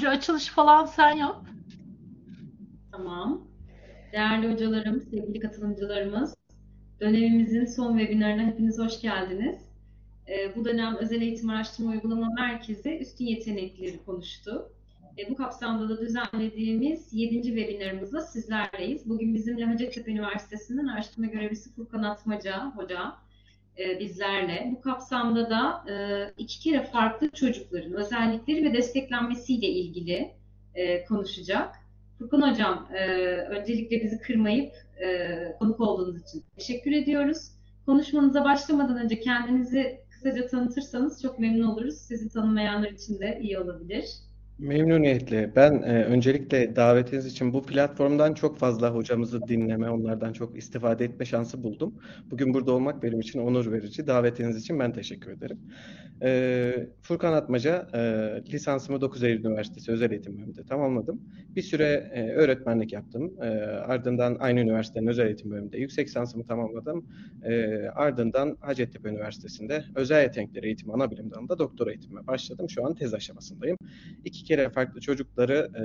Burcu açılış falan sen yap. Tamam. Değerli hocalarım, sevgili katılımcılarımız, dönemimizin son webinarına hepiniz hoş geldiniz. Ee, bu dönem Özel Eğitim Araştırma Uygulama Merkezi üstün yetenekleri konuştu. Bu kapsamda da düzenlediğimiz 7. webinarımızda sizlerleyiz. Bugün bizimle Hacettepe Üniversitesi'nden araştırma görevlisi Furkan Atmaca Hoca e, bizlerle. Bu kapsamda da e, iki kere farklı çocukların özellikleri ve desteklenmesiyle ilgili e, konuşacak. Furkan Hocam, öncelikle bizi kırmayıp konuk olduğunuz için teşekkür ediyoruz. Konuşmanıza başlamadan önce kendinizi kısaca tanıtırsanız çok memnun oluruz. Sizi tanımayanlar için de iyi olabilir. Memnuniyetle. Ben e, öncelikle davetiniz için bu platformdan çok fazla hocamızı dinleme, onlardan çok istifade etme şansı buldum. Bugün burada olmak benim için onur verici. Davetiniz için ben teşekkür ederim. E, Furkan Atmaca, e, lisansımı 9 Eylül Üniversitesi Özel Eğitim Bölümünde tamamladım. Bir süre e, öğretmenlik yaptım. E, ardından aynı üniversitenin Özel Eğitim Bölümünde yüksek lisansımı tamamladım. E, ardından Hacettepe Üniversitesi'nde Özel Yetenekler Eğitimi Anabilim Dalı'nda doktora eğitimime başladım. Şu an tez aşamasındayım. İki kere farklı çocukları e,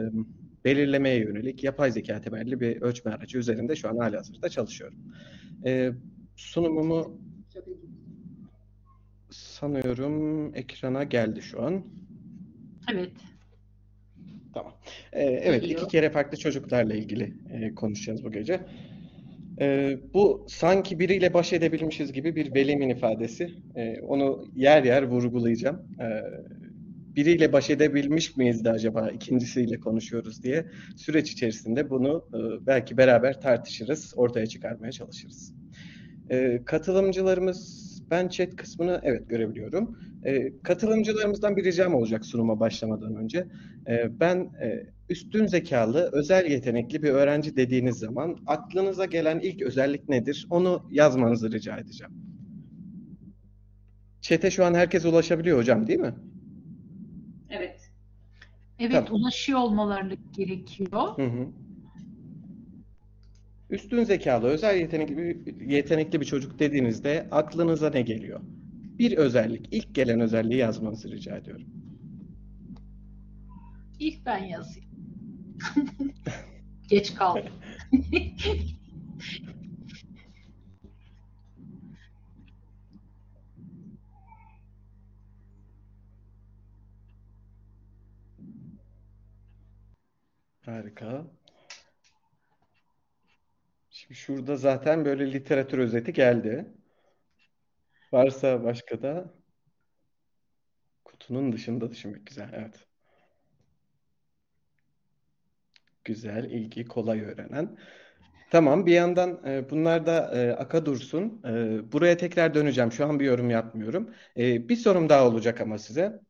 belirlemeye yönelik yapay zeka temelli bir ölçme aracı üzerinde şu an hali hazırda çalışıyorum. E, sunumumu sanıyorum ekrana geldi şu an. Evet. Tamam. E, evet, iki kere farklı çocuklarla ilgili e, konuşacağız bu gece. E, bu sanki biriyle baş edebilmişiz gibi bir velimin ifadesi. E, onu yer yer vurgulayacağım. E, biriyle baş edebilmiş miyiz de acaba ikincisiyle konuşuyoruz diye süreç içerisinde bunu e, belki beraber tartışırız, ortaya çıkarmaya çalışırız. E, katılımcılarımız, ben chat kısmını evet görebiliyorum. E, katılımcılarımızdan bir ricam olacak sunuma başlamadan önce. Ben üstün zekalı, özel yetenekli bir öğrenci dediğiniz zaman aklınıza gelen ilk özellik nedir? Onu yazmanızı rica edeceğim. Chat'e şu an herkes ulaşabiliyor hocam değil mi? Evet. Tamam. ulaşıyor olmaları gerekiyor. Hı hı. Üstün zekalı, özel yetenekli yetenekli bir çocuk dediğinizde aklınıza ne geliyor? Bir özellik, ilk gelen özelliği yazmanızı rica ediyorum. İlk ben yazayım. Geç kaldım. Harika. Şimdi şurada zaten böyle literatür özeti geldi. Varsa başka da kutunun dışında düşünmek güzel. Evet. Güzel, ilgi kolay öğrenen. Tamam, bir yandan e, bunlar da e, aka dursun. E, buraya tekrar döneceğim. Şu an bir yorum yapmıyorum. E, bir sorum daha olacak ama size.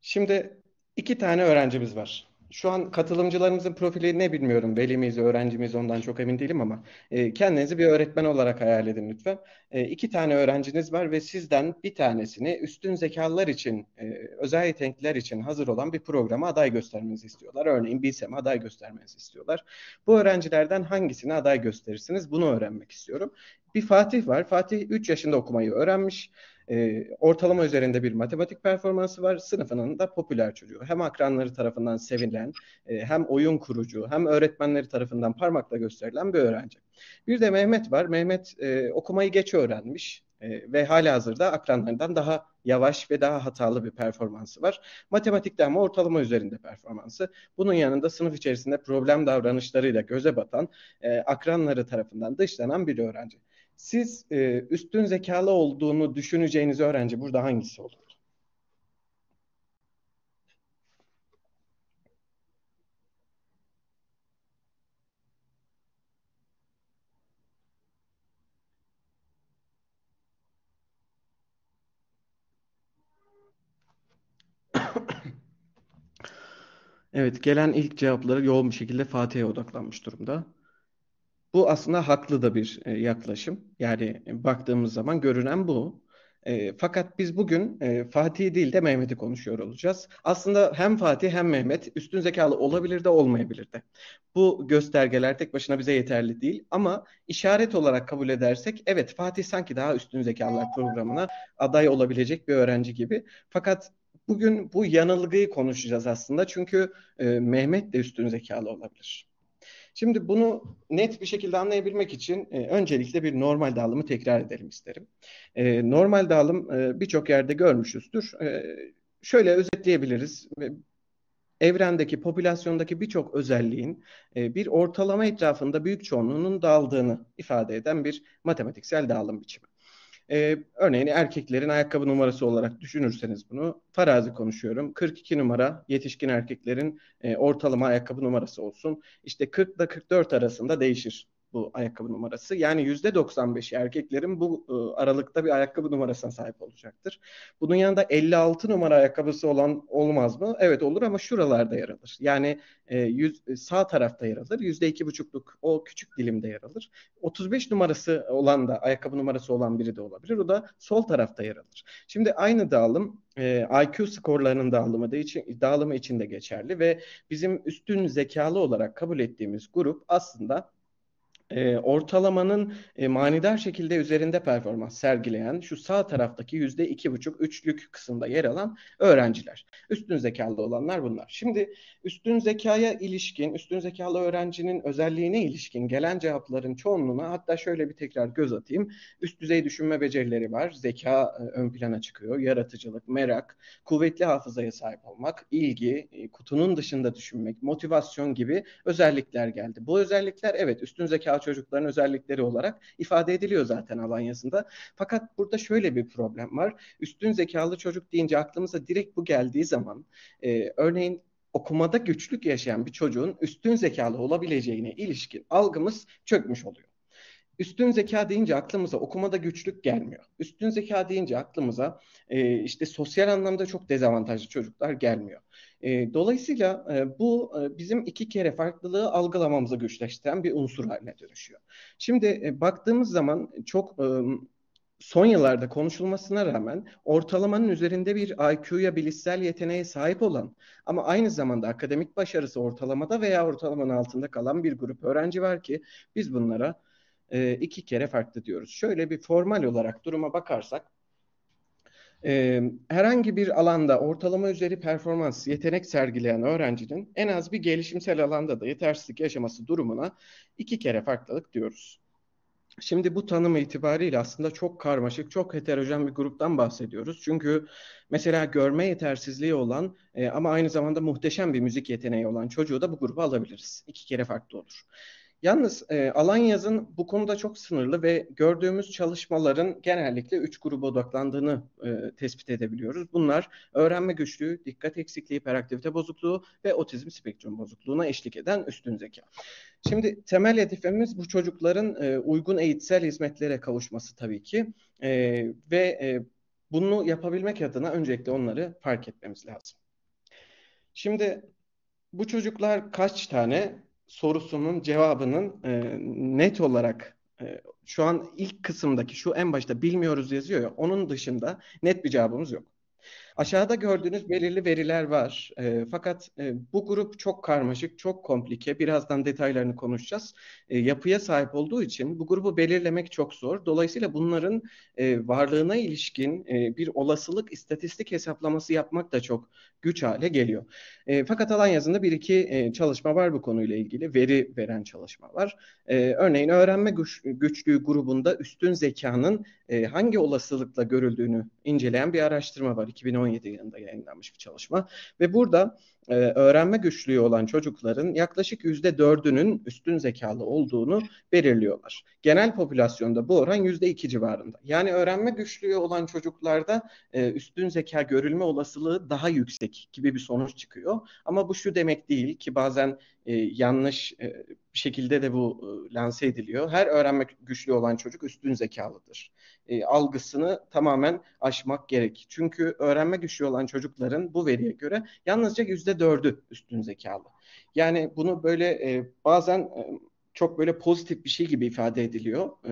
Şimdi iki tane öğrencimiz var. Şu an katılımcılarımızın profili ne bilmiyorum. Veli miyiz, öğrenci miyiz ondan çok emin değilim ama e, kendinizi bir öğretmen olarak hayal edin lütfen. E, iki tane öğrenciniz var ve sizden bir tanesini üstün zekalar için, e, özel yetenekler için hazır olan bir programa aday göstermenizi istiyorlar. Örneğin Bilsem'e aday göstermenizi istiyorlar. Bu öğrencilerden hangisini aday gösterirsiniz? Bunu öğrenmek istiyorum. Bir Fatih var. Fatih 3 yaşında okumayı öğrenmiş. E, ortalama üzerinde bir matematik performansı var. Sınıfının da popüler çocuğu. Hem akranları tarafından sevilen, e, hem oyun kurucu, hem öğretmenleri tarafından parmakla gösterilen bir öğrenci. Bir de Mehmet var. Mehmet e, okumayı geç öğrenmiş e, ve hala hazırda akranlarından daha yavaş ve daha hatalı bir performansı var. Matematikte ama ortalama üzerinde performansı. Bunun yanında sınıf içerisinde problem davranışlarıyla göze batan, e, akranları tarafından dışlanan bir öğrenci. Siz e, üstün zekalı olduğunu düşüneceğiniz öğrenci burada hangisi olur? Evet, gelen ilk cevapları yoğun bir şekilde Fatih'e odaklanmış durumda. Bu aslında haklı da bir e, yaklaşım. Yani e, baktığımız zaman görünen bu. E, fakat biz bugün Fatih değil de Mehmet'i konuşuyor olacağız. Aslında hem Fatih hem Mehmet üstün zekalı olabilir de olmayabilir de. Bu göstergeler tek başına bize yeterli değil ama işaret olarak kabul edersek evet Fatih sanki daha üstün zekalar programına aday olabilecek bir öğrenci gibi. Fakat Bugün bu yanılgıyı konuşacağız aslında çünkü Mehmet de üstün zekalı olabilir. Şimdi bunu net bir şekilde anlayabilmek için e, öncelikle bir normal dağılımı tekrar edelim isterim. E, normal dağılım e, birçok yerde görmüşüzdür. E, şöyle özetleyebiliriz. Evrendeki, popülasyondaki birçok özelliğin e, bir ortalama etrafında büyük çoğunluğunun dağıldığını ifade eden bir matematiksel dağılım biçimi. Ee, örneğin erkeklerin ayakkabı numarası olarak düşünürseniz bunu farazi konuşuyorum. 42 numara yetişkin erkeklerin e, ortalama ayakkabı numarası olsun. İşte 40 ile 44 arasında değişir bu ayakkabı numarası. Yani %95'i erkeklerin bu e, aralıkta bir ayakkabı numarasına sahip olacaktır. Bunun yanında 56 numara ayakkabısı olan olmaz mı? Evet olur ama şuralarda yer alır. Yani e, yüz, sağ tarafta yer alır. %2,5'luk o küçük dilimde yer alır. 35 numarası olan da ayakkabı numarası olan biri de olabilir. O da sol tarafta yer alır. Şimdi aynı dağılım e, IQ skorlarının dağılımı da için, dağılımı için de geçerli ve bizim üstün zekalı olarak kabul ettiğimiz grup aslında e, ortalamanın e, manidar şekilde üzerinde performans sergileyen şu sağ taraftaki yüzde iki buçuk üçlük kısımda yer alan öğrenciler. Üstün zekalı olanlar bunlar. Şimdi üstün zekaya ilişkin, üstün zekalı öğrencinin özelliğine ilişkin gelen cevapların çoğunluğuna hatta şöyle bir tekrar göz atayım. Üst düzey düşünme becerileri var. Zeka e, ön plana çıkıyor. Yaratıcılık, merak, kuvvetli hafızaya sahip olmak, ilgi, e, kutunun dışında düşünmek, motivasyon gibi özellikler geldi. Bu özellikler evet üstün zeka zeka çocukların özellikleri olarak ifade ediliyor zaten alan yazında. Fakat burada şöyle bir problem var. Üstün zekalı çocuk deyince aklımıza direkt bu geldiği zaman e, örneğin okumada güçlük yaşayan bir çocuğun üstün zekalı olabileceğine ilişkin algımız çökmüş oluyor. Üstün zeka deyince aklımıza okumada güçlük gelmiyor. Üstün zeka deyince aklımıza e, işte sosyal anlamda çok dezavantajlı çocuklar gelmiyor. E, dolayısıyla e, bu e, bizim iki kere farklılığı algılamamızı güçleştiren bir unsur haline dönüşüyor. Şimdi e, baktığımız zaman çok e, son yıllarda konuşulmasına rağmen ortalamanın üzerinde bir IQ'ya bilişsel yeteneğe sahip olan ama aynı zamanda akademik başarısı ortalamada veya ortalamanın altında kalan bir grup öğrenci var ki biz bunlara e, iki kere farklı diyoruz. Şöyle bir formal olarak duruma bakarsak herhangi bir alanda ortalama üzeri performans, yetenek sergileyen öğrencinin en az bir gelişimsel alanda da yetersizlik yaşaması durumuna iki kere farklılık diyoruz. Şimdi bu tanım itibariyle aslında çok karmaşık, çok heterojen bir gruptan bahsediyoruz. Çünkü mesela görme yetersizliği olan ama aynı zamanda muhteşem bir müzik yeteneği olan çocuğu da bu gruba alabiliriz. İki kere farklı olur. Yalnız e, Alanyaz'ın bu konuda çok sınırlı ve gördüğümüz çalışmaların genellikle üç gruba odaklandığını e, tespit edebiliyoruz. Bunlar öğrenme güçlüğü, dikkat eksikliği, hiperaktivite bozukluğu ve otizm spektrum bozukluğuna eşlik eden üstün zeka. Şimdi temel hedefimiz bu çocukların e, uygun eğitsel hizmetlere kavuşması tabii ki e, ve e, bunu yapabilmek adına öncelikle onları fark etmemiz lazım. Şimdi bu çocuklar kaç tane sorusunun cevabının e, net olarak e, şu an ilk kısımdaki şu en başta bilmiyoruz yazıyor ya onun dışında net bir cevabımız yok. Aşağıda gördüğünüz belirli veriler var. E, fakat e, bu grup çok karmaşık, çok komplike. Birazdan detaylarını konuşacağız. E, yapıya sahip olduğu için bu grubu belirlemek çok zor. Dolayısıyla bunların e, varlığına ilişkin e, bir olasılık istatistik hesaplaması yapmak da çok güç hale geliyor. E, fakat alan yazında bir iki e, çalışma var bu konuyla ilgili. Veri veren çalışma var. E, örneğin öğrenme güç, güçlüğü grubunda üstün zekanın e, hangi olasılıkla görüldüğünü inceleyen bir araştırma var. 2017 yılında yayınlanmış bir çalışma. Ve burada e, öğrenme güçlüğü olan çocukların yaklaşık yüzde dördünün üstün zekalı olduğunu belirliyorlar. Genel popülasyonda bu oran yüzde iki civarında. Yani öğrenme güçlüğü olan çocuklarda e, üstün zeka görülme olasılığı daha yüksek gibi bir sonuç çıkıyor. Ama bu şu demek değil ki bazen e, yanlış e, şekilde de bu e, lanse ediliyor. Her öğrenme güçlüğü olan çocuk üstün zekalıdır. E, algısını tamamen aşmak gerek. Çünkü öğrenme güçlüğü olan çocukların bu veriye göre yalnızca yüzde dördü üstün zekalı. Yani bunu böyle e, bazen e, çok böyle pozitif bir şey gibi ifade ediliyor. E,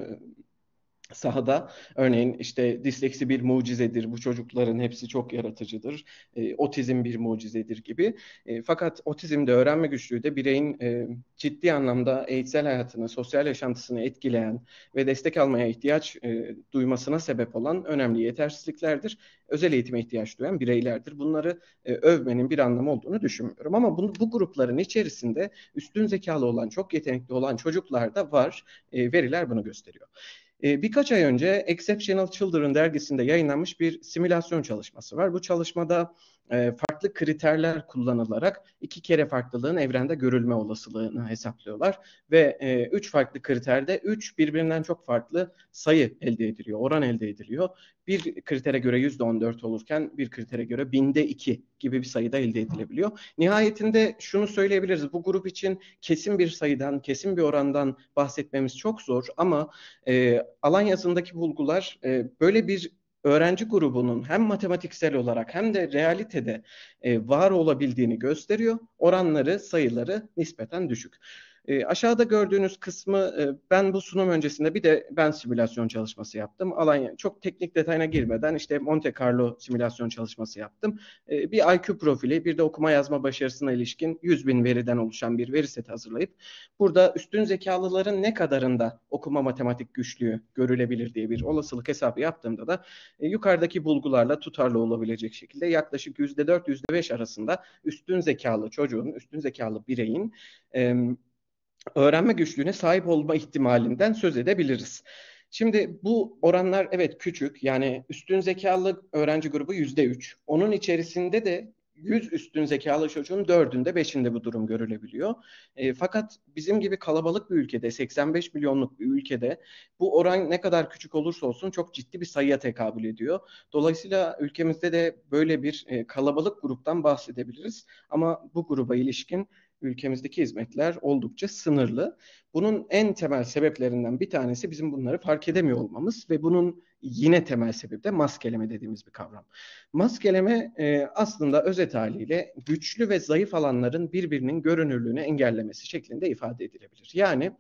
sahada. Örneğin işte disleksi bir mucizedir, bu çocukların hepsi çok yaratıcıdır, e, otizm bir mucizedir gibi. E, fakat otizmde öğrenme güçlüğü de bireyin e, ciddi anlamda eğitsel hayatını, sosyal yaşantısını etkileyen ve destek almaya ihtiyaç e, duymasına sebep olan önemli yetersizliklerdir. Özel eğitime ihtiyaç duyan bireylerdir. Bunları e, övmenin bir anlamı olduğunu düşünmüyorum. Ama bunu, bu grupların içerisinde üstün zekalı olan, çok yetenekli olan çocuklar da var. E, veriler bunu gösteriyor. Ee, birkaç ay önce Exceptional Children dergisinde yayınlanmış bir simülasyon çalışması var. Bu çalışmada e, farklı kriterler kullanılarak iki kere farklılığın evrende görülme olasılığını hesaplıyorlar. Ve e, üç farklı kriterde üç birbirinden çok farklı sayı elde ediliyor, oran elde ediliyor. Bir kritere göre yüzde on dört olurken bir kritere göre binde iki gibi bir sayıda elde edilebiliyor. Nihayetinde şunu söyleyebiliriz. Bu grup için kesin bir sayıdan, kesin bir orandan bahsetmemiz çok zor ama e, alan yazındaki bulgular e, böyle bir öğrenci grubunun hem matematiksel olarak hem de realitede e, var olabildiğini gösteriyor. Oranları, sayıları nispeten düşük. E, aşağıda gördüğünüz kısmı e, ben bu sunum öncesinde bir de ben simülasyon çalışması yaptım. Alanya çok teknik detayına girmeden işte Monte Carlo simülasyon çalışması yaptım. E, bir IQ profili bir de okuma yazma başarısına ilişkin 100 bin veriden oluşan bir veri seti hazırlayıp burada üstün zekalıların ne kadarında okuma matematik güçlüğü görülebilir diye bir olasılık hesabı yaptığımda da e, yukarıdaki bulgularla tutarlı olabilecek şekilde yaklaşık %4 %5 arasında üstün zekalı çocuğun, üstün zekalı bireyin e, öğrenme güçlüğüne sahip olma ihtimalinden söz edebiliriz. Şimdi bu oranlar evet küçük yani üstün zekalı öğrenci grubu yüzde üç. Onun içerisinde de 100 üstün zekalı çocuğun dördünde beşinde bu durum görülebiliyor. E, fakat bizim gibi kalabalık bir ülkede 85 milyonluk bir ülkede bu oran ne kadar küçük olursa olsun çok ciddi bir sayıya tekabül ediyor. Dolayısıyla ülkemizde de böyle bir e, kalabalık gruptan bahsedebiliriz. Ama bu gruba ilişkin ülkemizdeki hizmetler oldukça sınırlı. Bunun en temel sebeplerinden bir tanesi bizim bunları fark edemiyor olmamız ve bunun yine temel sebebi de maskeleme dediğimiz bir kavram. Maskeleme e, aslında özet haliyle güçlü ve zayıf alanların birbirinin görünürlüğünü engellemesi şeklinde ifade edilebilir. Yani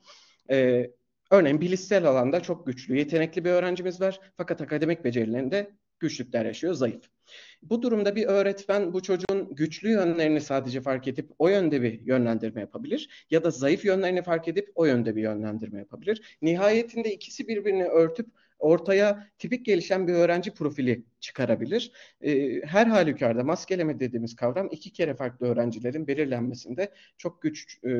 e, örneğin bilişsel alanda çok güçlü, yetenekli bir öğrencimiz var fakat akademik becerilerinde güçlükler yaşıyor, zayıf. Bu durumda bir öğretmen bu çocuğun güçlü yönlerini sadece fark edip o yönde bir yönlendirme yapabilir ya da zayıf yönlerini fark edip o yönde bir yönlendirme yapabilir. Nihayetinde ikisi birbirini örtüp ortaya tipik gelişen bir öğrenci profili çıkarabilir. E, her halükarda maskeleme dediğimiz kavram iki kere farklı öğrencilerin belirlenmesinde çok güç e,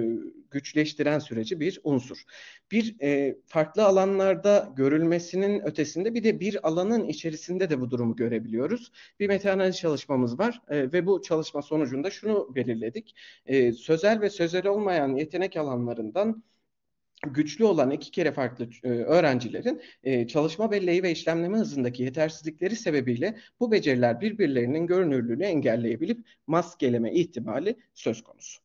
güçleştiren süreci bir unsur. Bir e, farklı alanlarda görülmesinin ötesinde bir de bir alanın içerisinde de bu durumu görebiliyoruz. Bir metaanaliz çalışmamız var e, ve bu çalışma sonucunda şunu belirledik. E, sözel ve sözel olmayan yetenek alanlarından güçlü olan iki kere farklı e, öğrencilerin e, çalışma belleği ve işlemleme hızındaki yetersizlikleri sebebiyle bu beceriler birbirlerinin görünürlüğünü engelleyebilip maskeleme ihtimali söz konusu.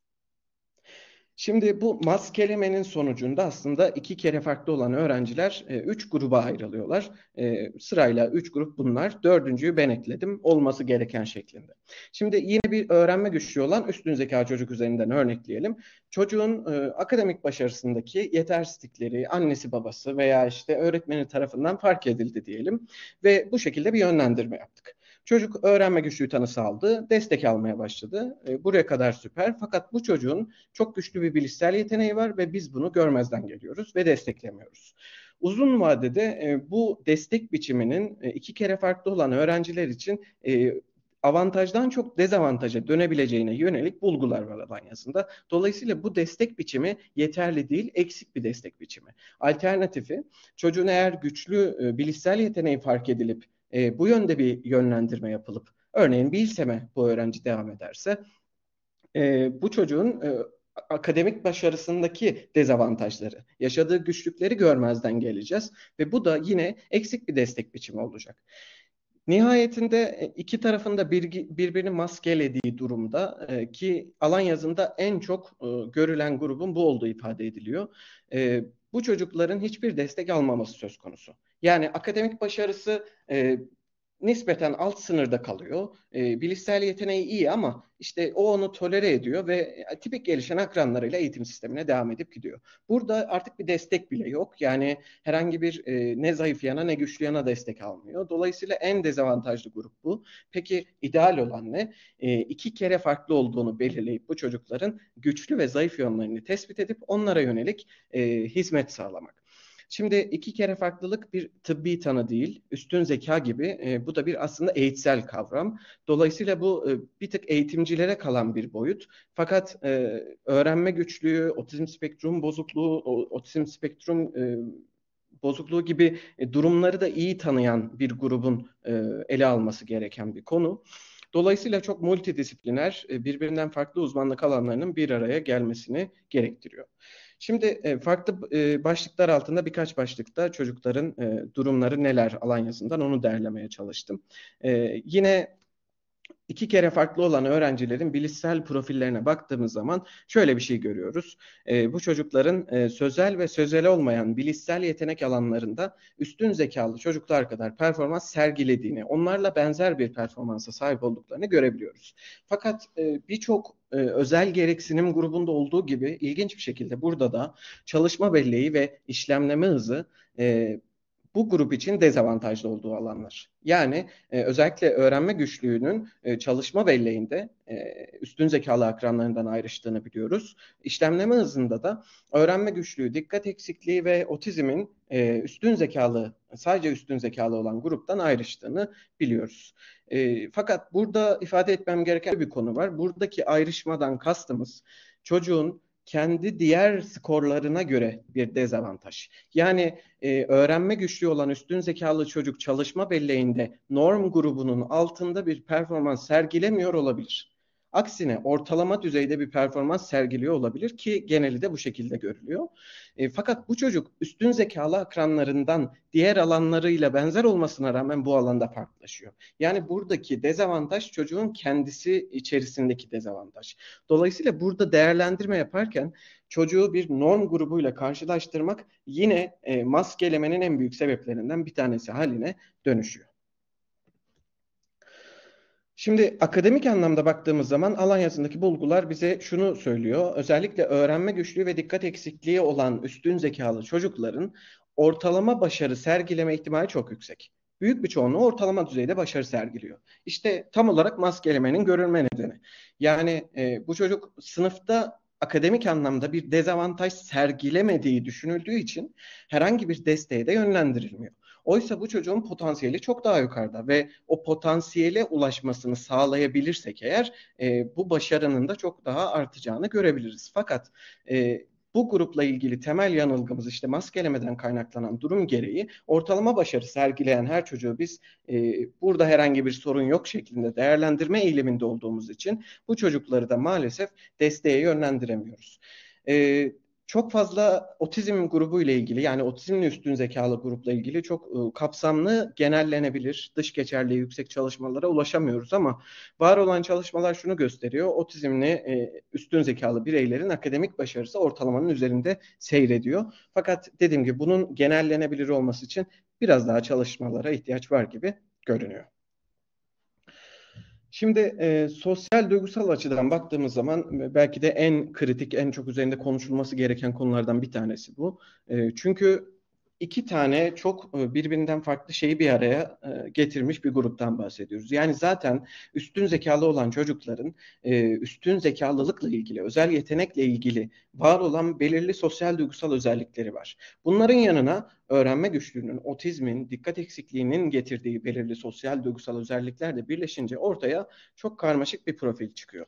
Şimdi bu maskelemenin sonucunda aslında iki kere farklı olan öğrenciler e, üç gruba ayrılıyorlar. E, sırayla üç grup bunlar. Dördüncüyü ben ekledim olması gereken şeklinde. Şimdi yine bir öğrenme güçlüğü olan üstün zeka çocuk üzerinden örnekleyelim. Çocuğun e, akademik başarısındaki yetersizlikleri annesi babası veya işte öğretmeni tarafından fark edildi diyelim. Ve bu şekilde bir yönlendirme yaptık. Çocuk öğrenme güçlüğü tanısı aldı, destek almaya başladı. E, buraya kadar süper. Fakat bu çocuğun çok güçlü bir bilişsel yeteneği var ve biz bunu görmezden geliyoruz ve desteklemiyoruz. Uzun vadede e, bu destek biçiminin e, iki kere farklı olan öğrenciler için e, avantajdan çok dezavantaja dönebileceğine yönelik bulgular var alan yazında. Dolayısıyla bu destek biçimi yeterli değil, eksik bir destek biçimi. Alternatifi çocuğun eğer güçlü e, bilişsel yeteneği fark edilip e, bu yönde bir yönlendirme yapılıp örneğin bilseme bu öğrenci devam ederse e, bu çocuğun e, akademik başarısındaki dezavantajları, yaşadığı güçlükleri görmezden geleceğiz ve bu da yine eksik bir destek biçimi olacak. Nihayetinde e, iki tarafında bir, birbirini maskelediği durumda e, ki alan yazında en çok e, görülen grubun bu olduğu ifade ediliyor. E, bu çocukların hiçbir destek almaması söz konusu. Yani akademik başarısı e, nispeten alt sınırda kalıyor. E, bilişsel yeteneği iyi ama işte o onu tolere ediyor ve tipik gelişen akranlarıyla eğitim sistemine devam edip gidiyor. Burada artık bir destek bile yok. Yani herhangi bir e, ne zayıf yana ne güçlü yana destek almıyor. Dolayısıyla en dezavantajlı grup bu. Peki ideal olan ne? E, iki kere farklı olduğunu belirleyip bu çocukların güçlü ve zayıf yönlerini tespit edip onlara yönelik e, hizmet sağlamak. Şimdi iki kere farklılık bir tıbbi tanı değil, üstün zeka gibi e, bu da bir aslında eğitsel kavram. Dolayısıyla bu e, bir tık eğitimcilere kalan bir boyut. Fakat e, öğrenme güçlüğü, otizm spektrum bozukluğu, otizm spektrum e, bozukluğu gibi e, durumları da iyi tanıyan bir grubun e, ele alması gereken bir konu. Dolayısıyla çok multidisipliner, e, birbirinden farklı uzmanlık alanlarının bir araya gelmesini gerektiriyor. Şimdi e, farklı e, başlıklar altında birkaç başlıkta çocukların e, durumları neler Alanya'sından onu derlemeye çalıştım. Yine iki kere farklı olan öğrencilerin bilişsel profillerine baktığımız zaman şöyle bir şey görüyoruz. E, bu çocukların e, sözel ve sözel olmayan bilişsel yetenek alanlarında üstün zekalı çocuklar kadar performans sergilediğini, onlarla benzer bir performansa sahip olduklarını görebiliyoruz. Fakat e, birçok e, özel gereksinim grubunda olduğu gibi ilginç bir şekilde burada da çalışma belleği ve işlemleme hızı e, bu grup için dezavantajlı olduğu alanlar. Yani e, özellikle öğrenme güçlüğünün e, çalışma belleğinde e, üstün zekalı akranlarından ayrıştığını biliyoruz. İşlemleme hızında da öğrenme güçlüğü, dikkat eksikliği ve otizmin e, üstün zekalı, sadece üstün zekalı olan gruptan ayrıştığını biliyoruz. E, fakat burada ifade etmem gereken bir konu var. Buradaki ayrışmadan kastımız çocuğun kendi diğer skorlarına göre bir dezavantaj. Yani e, öğrenme güçlüğü olan üstün zekalı çocuk çalışma belleğinde norm grubunun altında bir performans sergilemiyor olabilir. Aksine ortalama düzeyde bir performans sergiliyor olabilir ki geneli de bu şekilde görülüyor. E, fakat bu çocuk üstün zekalı akranlarından diğer alanlarıyla benzer olmasına rağmen bu alanda farklılaşıyor. Yani buradaki dezavantaj çocuğun kendisi içerisindeki dezavantaj. Dolayısıyla burada değerlendirme yaparken çocuğu bir norm grubuyla karşılaştırmak yine e, maskelemenin en büyük sebeplerinden bir tanesi haline dönüşüyor. Şimdi akademik anlamda baktığımız zaman Alanya'sındaki bulgular bize şunu söylüyor. Özellikle öğrenme güçlüğü ve dikkat eksikliği olan üstün zekalı çocukların ortalama başarı sergileme ihtimali çok yüksek. Büyük bir çoğunluğu ortalama düzeyde başarı sergiliyor. İşte tam olarak maskelemenin görülme nedeni. Yani e, bu çocuk sınıfta akademik anlamda bir dezavantaj sergilemediği düşünüldüğü için herhangi bir desteğe de yönlendirilmiyor. Oysa bu çocuğun potansiyeli çok daha yukarıda ve o potansiyele ulaşmasını sağlayabilirsek eğer e, bu başarının da çok daha artacağını görebiliriz. Fakat e, bu grupla ilgili temel yanılgımız işte maskelemeden kaynaklanan durum gereği ortalama başarı sergileyen her çocuğu biz e, burada herhangi bir sorun yok şeklinde değerlendirme eğiliminde olduğumuz için bu çocukları da maalesef desteğe yönlendiremiyoruz. E, çok fazla otizm grubu ile ilgili yani otizmli üstün zekalı grupla ilgili çok e, kapsamlı genellenebilir dış geçerliği yüksek çalışmalara ulaşamıyoruz ama var olan çalışmalar şunu gösteriyor. Otizmli e, üstün zekalı bireylerin akademik başarısı ortalamanın üzerinde seyrediyor. Fakat dediğim gibi bunun genellenebilir olması için biraz daha çalışmalara ihtiyaç var gibi görünüyor. Şimdi e, sosyal duygusal açıdan baktığımız zaman e, belki de en kritik, en çok üzerinde konuşulması gereken konulardan bir tanesi bu. E, çünkü iki tane çok e, birbirinden farklı şeyi bir araya e, getirmiş bir gruptan bahsediyoruz. Yani zaten üstün zekalı olan çocukların e, üstün zekalılıkla ilgili, özel yetenekle ilgili var olan belirli sosyal duygusal özellikleri var. Bunların yanına öğrenme güçlüğünün, otizmin, dikkat eksikliğinin getirdiği belirli sosyal duygusal özellikler de birleşince ortaya çok karmaşık bir profil çıkıyor.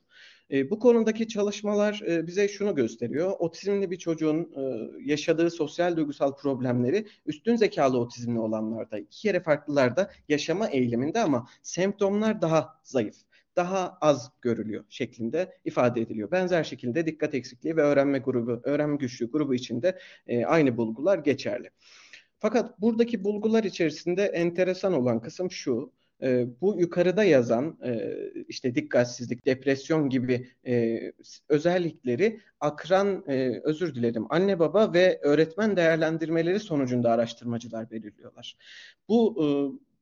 E, bu konudaki çalışmalar e, bize şunu gösteriyor. Otizmli bir çocuğun e, yaşadığı sosyal duygusal problemleri üstün zekalı otizmli olanlarda, iki kere farklılarda yaşama eğiliminde ama semptomlar daha zayıf daha az görülüyor şeklinde ifade ediliyor. Benzer şekilde dikkat eksikliği ve öğrenme grubu, öğrenme güçlüğü grubu içinde e, aynı bulgular geçerli. Fakat buradaki bulgular içerisinde enteresan olan kısım şu. E, bu yukarıda yazan e, işte dikkatsizlik, depresyon gibi e, özellikleri akran, e, özür dilerim, anne baba ve öğretmen değerlendirmeleri sonucunda araştırmacılar belirliyorlar. Bu e,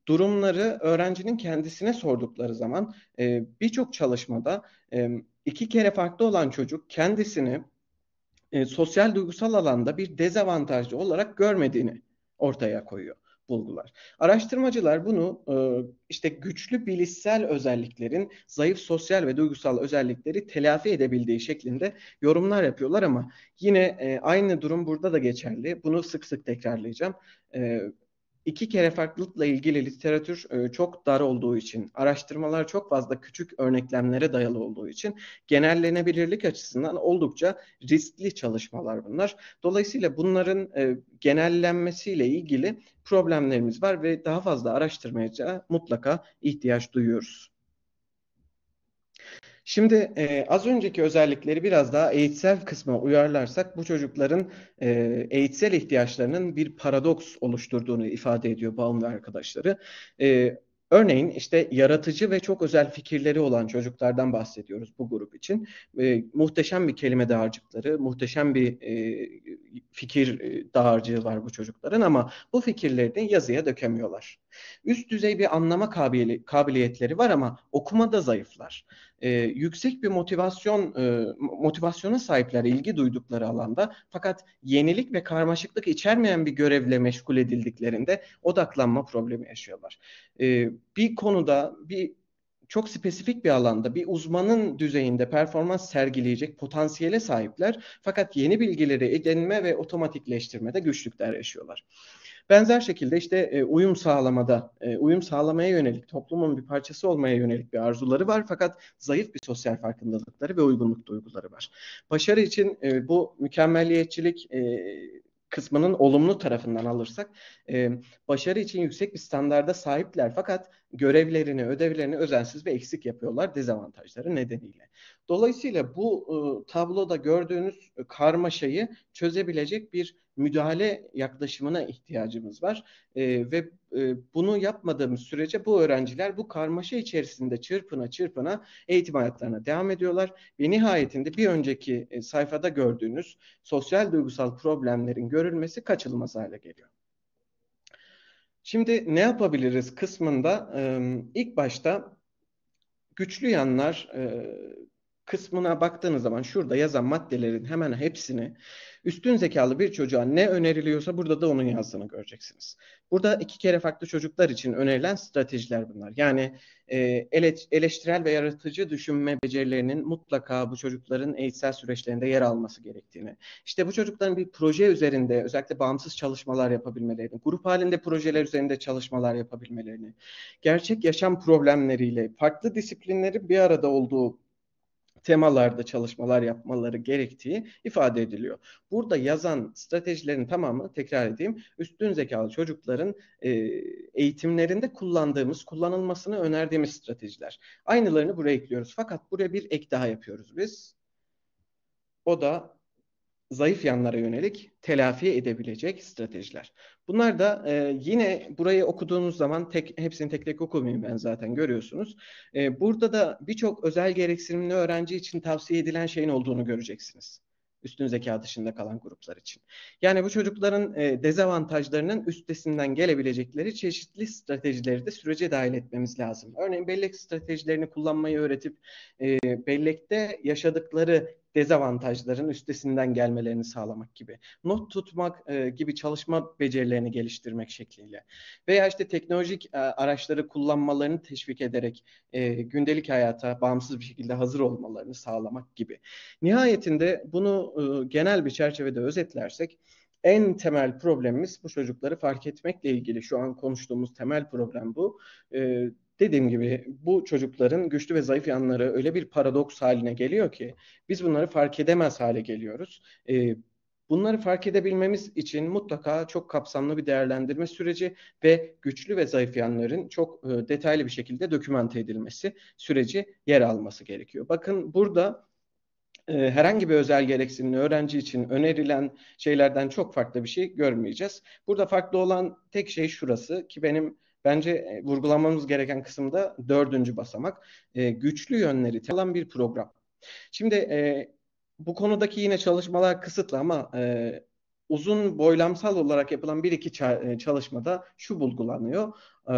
durumları öğrencinin kendisine sordukları zaman e, birçok çalışmada e, iki kere farklı olan çocuk kendisini e, sosyal duygusal alanda bir dezavantajlı olarak görmediğini ortaya koyuyor bulgular. Araştırmacılar bunu e, işte güçlü bilişsel özelliklerin zayıf sosyal ve duygusal özellikleri telafi edebildiği şeklinde yorumlar yapıyorlar ama yine e, aynı durum burada da geçerli. Bunu sık sık tekrarlayacağım. İki kere farklılıkla ilgili literatür e, çok dar olduğu için, araştırmalar çok fazla küçük örneklemlere dayalı olduğu için genellenebilirlik açısından oldukça riskli çalışmalar bunlar. Dolayısıyla bunların e, genellenmesiyle ilgili problemlerimiz var ve daha fazla araştırmaya mutlaka ihtiyaç duyuyoruz. Şimdi e, az önceki özellikleri biraz daha eğitsel kısma uyarlarsak bu çocukların e, eğitsel ihtiyaçlarının bir paradoks oluşturduğunu ifade ediyor Baum ve arkadaşları. E, Örneğin işte yaratıcı ve çok özel fikirleri olan çocuklardan bahsediyoruz bu grup için. E, muhteşem bir kelime dağarcıkları, muhteşem bir e, fikir e, dağarcığı var bu çocukların ama bu fikirlerini yazıya dökemiyorlar. Üst düzey bir anlama kabiliyetleri var ama okumada zayıflar. E, yüksek bir motivasyon e, motivasyona sahipler ilgi duydukları alanda fakat yenilik ve karmaşıklık içermeyen bir görevle meşgul edildiklerinde odaklanma problemi yaşıyorlar. E, bir konuda bir çok spesifik bir alanda bir uzmanın düzeyinde performans sergileyecek potansiyele sahipler fakat yeni bilgileri edinme ve otomatikleştirmede güçlükler yaşıyorlar. Benzer şekilde işte e, uyum sağlamada, e, uyum sağlamaya yönelik, toplumun bir parçası olmaya yönelik bir arzuları var fakat zayıf bir sosyal farkındalıkları ve uygunluk duyguları var. Başarı için e, bu mükemmelliyetçilik e, kısmının olumlu tarafından alırsak başarı için yüksek bir standarda sahipler fakat görevlerini, ödevlerini özensiz ve eksik yapıyorlar dezavantajları nedeniyle. Dolayısıyla bu e, tabloda gördüğünüz karmaşayı çözebilecek bir müdahale yaklaşımına ihtiyacımız var. E, ve e, bunu yapmadığımız sürece bu öğrenciler bu karmaşa içerisinde çırpına çırpına eğitim hayatlarına devam ediyorlar ve nihayetinde bir önceki e, sayfada gördüğünüz sosyal duygusal problemlerin görülmesi kaçınılmaz hale geliyor. Şimdi ne yapabiliriz kısmında ilk başta güçlü yanlar kısmına baktığınız zaman şurada yazan maddelerin hemen hepsini üstün zekalı bir çocuğa ne öneriliyorsa burada da onun yazdığını göreceksiniz. Burada iki kere farklı çocuklar için önerilen stratejiler bunlar. Yani e, eleştirel ve yaratıcı düşünme becerilerinin mutlaka bu çocukların eğitsel süreçlerinde yer alması gerektiğini, işte bu çocukların bir proje üzerinde özellikle bağımsız çalışmalar yapabilmelerini, grup halinde projeler üzerinde çalışmalar yapabilmelerini, gerçek yaşam problemleriyle farklı disiplinlerin bir arada olduğu temalarda çalışmalar yapmaları gerektiği ifade ediliyor. Burada yazan stratejilerin tamamı tekrar edeyim üstün zekalı çocukların e, eğitimlerinde kullandığımız, kullanılmasını önerdiğimiz stratejiler. Aynılarını buraya ekliyoruz. Fakat buraya bir ek daha yapıyoruz biz. O da zayıf yanlara yönelik telafi edebilecek stratejiler. Bunlar da e, yine burayı okuduğunuz zaman tek hepsini tek tek okumayayım ben zaten görüyorsunuz. E, burada da birçok özel gereksinimli öğrenci için tavsiye edilen şeyin olduğunu göreceksiniz. Üstün zeka dışında kalan gruplar için. Yani bu çocukların e, dezavantajlarının üstesinden gelebilecekleri çeşitli stratejileri de sürece dahil etmemiz lazım. Örneğin bellek stratejilerini kullanmayı öğretip e, bellekte yaşadıkları dezavantajların üstesinden gelmelerini sağlamak gibi. Not tutmak e, gibi çalışma becerilerini geliştirmek şekliyle. Veya işte teknolojik e, araçları kullanmalarını teşvik ederek e, gündelik hayata bağımsız bir şekilde hazır olmalarını sağlamak gibi. Nihayetinde bunu e, genel bir çerçevede özetlersek en temel problemimiz bu çocukları fark etmekle ilgili şu an konuştuğumuz temel problem bu. E, dediğim gibi bu çocukların güçlü ve zayıf yanları öyle bir paradoks haline geliyor ki biz bunları fark edemez hale geliyoruz. E, bunları fark edebilmemiz için mutlaka çok kapsamlı bir değerlendirme süreci ve güçlü ve zayıf yanların çok e, detaylı bir şekilde dokümante edilmesi süreci yer alması gerekiyor. Bakın burada e, herhangi bir özel gereksinimli öğrenci için önerilen şeylerden çok farklı bir şey görmeyeceğiz. Burada farklı olan tek şey şurası ki benim Bence e, vurgulamamız gereken kısımda dördüncü basamak. E, güçlü yönleri alan bir program. Şimdi e, bu konudaki yine çalışmalar kısıtlı ama e, uzun boylamsal olarak yapılan bir iki e, çalışmada şu bulgulanıyor. E,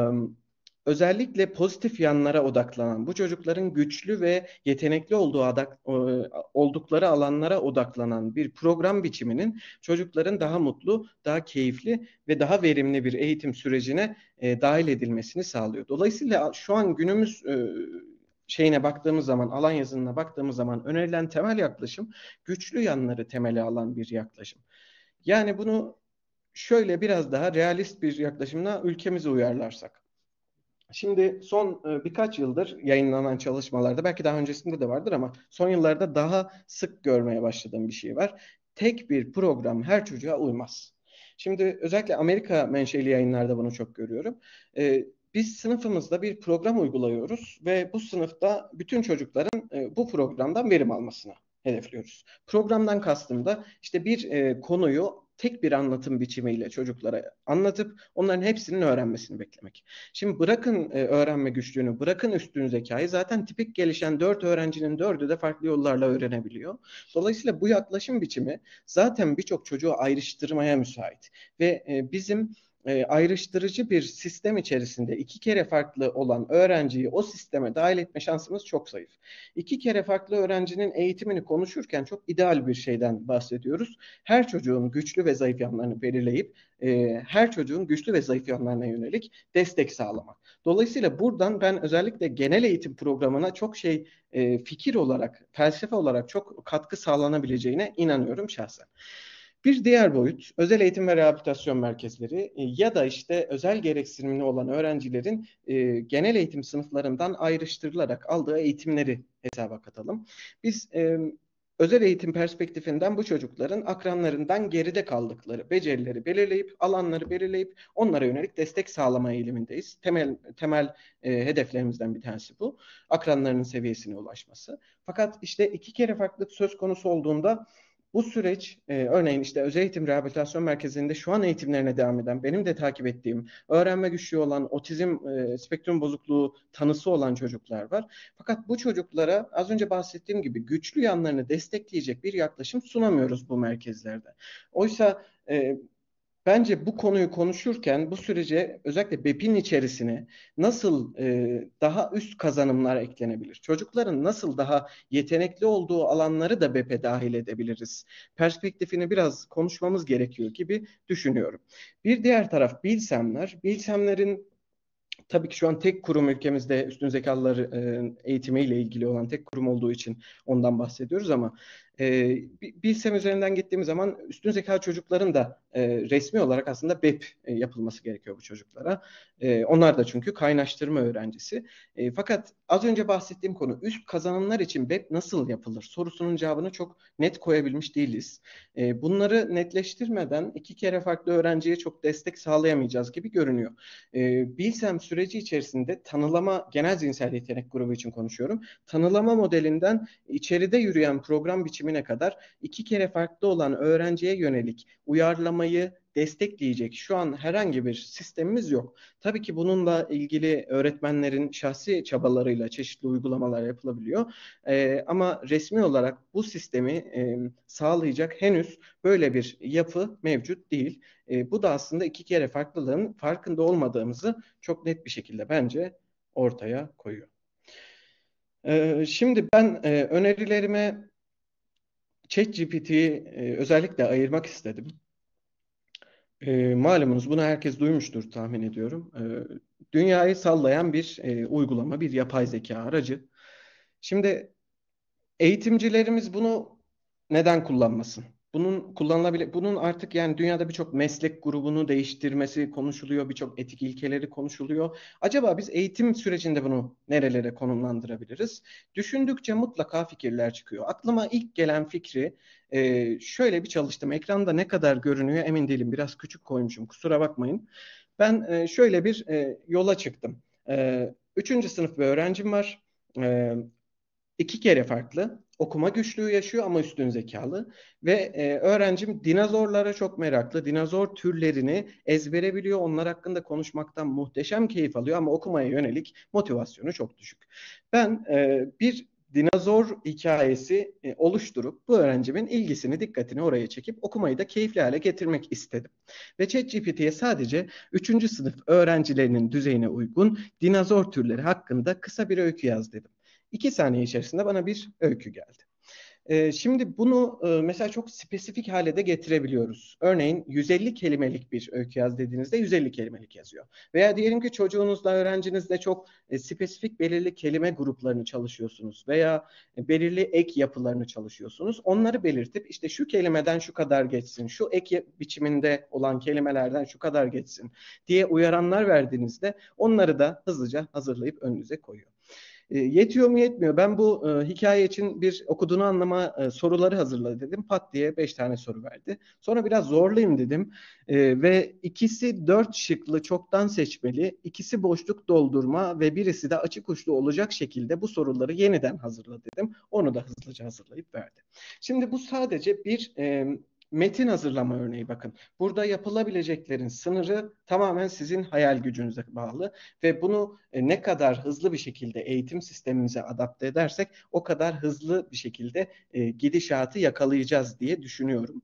özellikle pozitif yanlara odaklanan, bu çocukların güçlü ve yetenekli olduğu adak, oldukları alanlara odaklanan bir program biçiminin çocukların daha mutlu, daha keyifli ve daha verimli bir eğitim sürecine e, dahil edilmesini sağlıyor. Dolayısıyla şu an günümüz e, şeyine baktığımız zaman, alan yazınına baktığımız zaman önerilen temel yaklaşım güçlü yanları temele alan bir yaklaşım. Yani bunu şöyle biraz daha realist bir yaklaşımla ülkemize uyarlarsak. Şimdi son e, birkaç yıldır yayınlanan çalışmalarda belki daha öncesinde de vardır ama son yıllarda daha sık görmeye başladığım bir şey var. Tek bir program her çocuğa uymaz. Şimdi özellikle Amerika menşeli yayınlarda bunu çok görüyorum. E, biz sınıfımızda bir program uyguluyoruz ve bu sınıfta bütün çocukların e, bu programdan verim almasını hedefliyoruz. Programdan kastım da işte bir konuyu tek bir anlatım biçimiyle çocuklara anlatıp onların hepsinin öğrenmesini beklemek. Şimdi bırakın e, öğrenme güçlüğünü, bırakın üstün zekayı zaten tipik gelişen dört öğrencinin dördü de farklı yollarla öğrenebiliyor. Dolayısıyla bu yaklaşım biçimi zaten birçok çocuğu ayrıştırmaya müsait ve e, bizim e, ayrıştırıcı bir sistem içerisinde iki kere farklı olan öğrenciyi o sisteme dahil etme şansımız çok zayıf. İki kere farklı öğrencinin eğitimini konuşurken çok ideal bir şeyden bahsediyoruz. Her çocuğun güçlü ve zayıf yanlarını belirleyip e, her çocuğun güçlü ve zayıf yanlarına yönelik destek sağlamak. Dolayısıyla buradan ben özellikle genel eğitim programına çok şey e, fikir olarak, felsefe olarak çok katkı sağlanabileceğine inanıyorum şahsen. Bir diğer boyut özel eğitim ve rehabilitasyon merkezleri e, ya da işte özel gereksinimli olan öğrencilerin e, genel eğitim sınıflarından ayrıştırılarak aldığı eğitimleri hesaba katalım. Biz e, özel eğitim perspektifinden bu çocukların akranlarından geride kaldıkları becerileri belirleyip, alanları belirleyip onlara yönelik destek sağlama eğilimindeyiz. Temel temel e, hedeflerimizden bir tanesi bu. Akranlarının seviyesine ulaşması. Fakat işte iki kere farklılık söz konusu olduğunda bu süreç e, örneğin işte özel eğitim rehabilitasyon merkezinde şu an eğitimlerine devam eden, benim de takip ettiğim, öğrenme güçlüğü olan, otizm e, spektrum bozukluğu tanısı olan çocuklar var. Fakat bu çocuklara az önce bahsettiğim gibi güçlü yanlarını destekleyecek bir yaklaşım sunamıyoruz bu merkezlerde. Oysa e, Bence bu konuyu konuşurken bu sürece özellikle BEP'in içerisine nasıl e, daha üst kazanımlar eklenebilir? Çocukların nasıl daha yetenekli olduğu alanları da BEP'e dahil edebiliriz? Perspektifini biraz konuşmamız gerekiyor gibi düşünüyorum. Bir diğer taraf Bilsemler. Bilsemlerin Tabii ki şu an tek kurum ülkemizde üstün zekalılar e, eğitimiyle ilgili olan tek kurum olduğu için ondan bahsediyoruz ama e, Bilsem üzerinden gittiğimiz zaman üstün zeka çocukların da e, resmi olarak aslında BEP e, yapılması gerekiyor bu çocuklara. E, onlar da çünkü kaynaştırma öğrencisi. E, fakat az önce bahsettiğim konu üst kazanımlar için BEP nasıl yapılır sorusunun cevabını çok net koyabilmiş değiliz. E, bunları netleştirmeden iki kere farklı öğrenciye çok destek sağlayamayacağız gibi görünüyor. E, Bilsem süreci içerisinde tanılama genel zihinsel yetenek grubu için konuşuyorum. Tanılama modelinden içeride yürüyen program biçimi biçimine kadar iki kere farklı olan öğrenciye yönelik uyarlamayı destekleyecek şu an herhangi bir sistemimiz yok. Tabii ki bununla ilgili öğretmenlerin şahsi çabalarıyla çeşitli uygulamalar yapılabiliyor. Ee, ama resmi olarak bu sistemi e, sağlayacak henüz böyle bir yapı mevcut değil. E, bu da aslında iki kere farklılığın farkında olmadığımızı çok net bir şekilde bence ortaya koyuyor. Ee, şimdi ben e, önerilerime ChatGPT'yi e, özellikle ayırmak istedim. E, malumunuz bunu herkes duymuştur tahmin ediyorum. E, dünyayı sallayan bir e, uygulama, bir yapay zeka aracı. Şimdi eğitimcilerimiz bunu neden kullanmasın? Bunun kullanılabilir, bunun artık yani dünyada birçok meslek grubunu değiştirmesi konuşuluyor, birçok etik ilkeleri konuşuluyor. Acaba biz eğitim sürecinde bunu nerelere konumlandırabiliriz? Düşündükçe mutlaka fikirler çıkıyor. Aklıma ilk gelen fikri e, şöyle bir çalıştım. Ekranda ne kadar görünüyor emin değilim. Biraz küçük koymuşum kusura bakmayın. Ben e, şöyle bir e, yola çıktım. E, üçüncü sınıf bir öğrencim var. E, iki kere farklı okuma güçlüğü yaşıyor ama üstün zekalı ve e, öğrencim dinozorlara çok meraklı. Dinozor türlerini ezbere biliyor. Onlar hakkında konuşmaktan muhteşem keyif alıyor ama okumaya yönelik motivasyonu çok düşük. Ben e, bir dinozor hikayesi e, oluşturup bu öğrencimin ilgisini, dikkatini oraya çekip okumayı da keyifli hale getirmek istedim. Ve ChatGPT'ye sadece 3. sınıf öğrencilerinin düzeyine uygun dinozor türleri hakkında kısa bir öykü yaz dedim. İki saniye içerisinde bana bir öykü geldi. Ee, şimdi bunu e, mesela çok spesifik hale de getirebiliyoruz. Örneğin 150 kelimelik bir öykü yaz dediğinizde 150 kelimelik yazıyor. Veya diyelim ki çocuğunuzla, öğrencinizle çok e, spesifik belirli kelime gruplarını çalışıyorsunuz veya e, belirli ek yapılarını çalışıyorsunuz. Onları belirtip işte şu kelimeden şu kadar geçsin, şu ek biçiminde olan kelimelerden şu kadar geçsin diye uyaranlar verdiğinizde onları da hızlıca hazırlayıp önünüze koyuyor. E, yetiyor mu yetmiyor. Ben bu e, hikaye için bir okuduğunu anlama e, soruları hazırla dedim. Pat diye beş tane soru verdi. Sonra biraz zorlayayım dedim. E, ve ikisi dört şıklı çoktan seçmeli, ikisi boşluk doldurma ve birisi de açık uçlu olacak şekilde bu soruları yeniden hazırla dedim. Onu da hızlıca hazırlayıp verdi. Şimdi bu sadece bir e, metin hazırlama örneği bakın. Burada yapılabileceklerin sınırı tamamen sizin hayal gücünüze bağlı ve bunu e, ne kadar hızlı bir şekilde eğitim sistemimize adapte edersek o kadar hızlı bir şekilde e, gidişatı yakalayacağız diye düşünüyorum.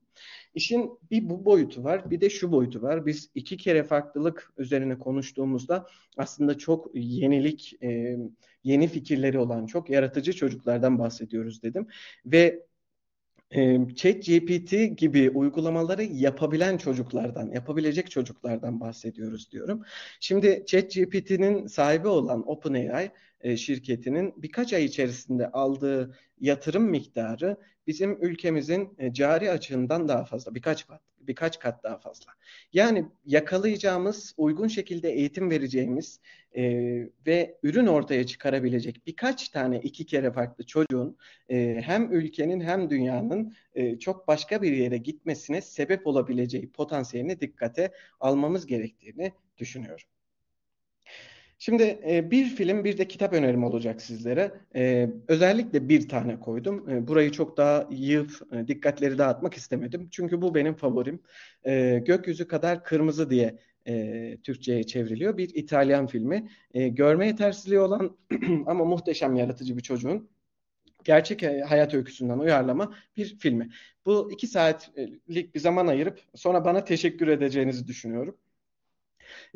İşin bir bu boyutu var, bir de şu boyutu var. Biz iki kere farklılık üzerine konuştuğumuzda aslında çok yenilik, e, yeni fikirleri olan, çok yaratıcı çocuklardan bahsediyoruz dedim. Ve ChatGPT gibi uygulamaları yapabilen çocuklardan, yapabilecek çocuklardan bahsediyoruz diyorum. Şimdi ChatGPT'nin sahibi olan OpenAI şirketinin birkaç ay içerisinde aldığı yatırım miktarı bizim ülkemizin cari açığından daha fazla, birkaç kat, birkaç kat daha fazla. Yani yakalayacağımız, uygun şekilde eğitim vereceğimiz e, ve ürün ortaya çıkarabilecek birkaç tane iki kere farklı çocuğun e, hem ülkenin hem dünyanın e, çok başka bir yere gitmesine sebep olabileceği potansiyelini dikkate almamız gerektiğini düşünüyorum. Şimdi e, bir film bir de kitap önerim olacak sizlere. E, özellikle bir tane koydum. E, burayı çok daha yığıp e, dikkatleri dağıtmak istemedim. Çünkü bu benim favorim. E, Gökyüzü kadar kırmızı diye e, Türkçe'ye çevriliyor. Bir İtalyan filmi. E, görme yetersizliği olan ama muhteşem yaratıcı bir çocuğun gerçek hayat öyküsünden uyarlama bir filmi. Bu iki saatlik bir zaman ayırıp sonra bana teşekkür edeceğinizi düşünüyorum.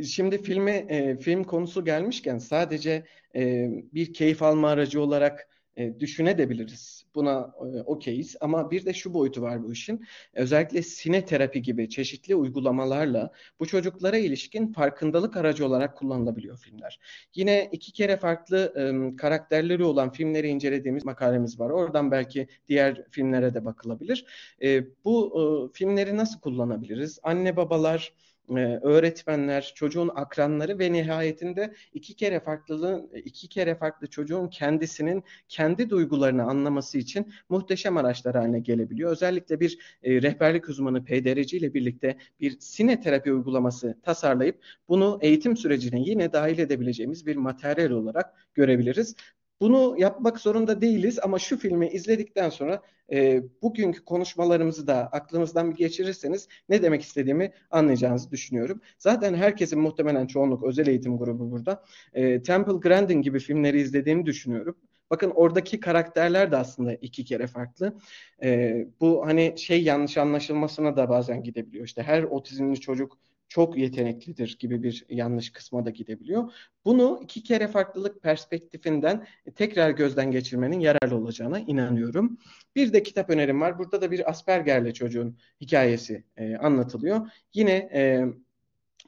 Şimdi filme e, film konusu gelmişken sadece e, bir keyif alma aracı olarak e, düşünebiliriz. Buna e, okeyiz ama bir de şu boyutu var bu işin. Özellikle sine terapi gibi çeşitli uygulamalarla bu çocuklara ilişkin farkındalık aracı olarak kullanılabiliyor filmler. Yine iki kere farklı e, karakterleri olan filmleri incelediğimiz makalemiz var. Oradan belki diğer filmlere de bakılabilir. E, bu e, filmleri nasıl kullanabiliriz? Anne babalar e, öğretmenler, çocuğun akranları ve nihayetinde iki kere farklılığın iki kere farklı çocuğun kendisinin kendi duygularını anlaması için muhteşem araçlar haline gelebiliyor. Özellikle bir e, rehberlik uzmanı PDRC ile birlikte bir sine terapi uygulaması tasarlayıp bunu eğitim sürecine yine dahil edebileceğimiz bir materyal olarak görebiliriz. Bunu yapmak zorunda değiliz ama şu filmi izledikten sonra e, bugünkü konuşmalarımızı da aklınızdan bir geçirirseniz ne demek istediğimi anlayacağınızı düşünüyorum. Zaten herkesin muhtemelen çoğunluk özel eğitim grubu burada. E, Temple Grandin gibi filmleri izlediğini düşünüyorum. Bakın oradaki karakterler de aslında iki kere farklı. E, bu hani şey yanlış anlaşılmasına da bazen gidebiliyor. İşte her otizmli çocuk çok yeteneklidir gibi bir yanlış kısma da gidebiliyor. Bunu iki kere farklılık perspektifinden tekrar gözden geçirmenin yararlı olacağına inanıyorum. Bir de kitap önerim var. Burada da bir Asperger'li çocuğun hikayesi e, anlatılıyor. Yine e,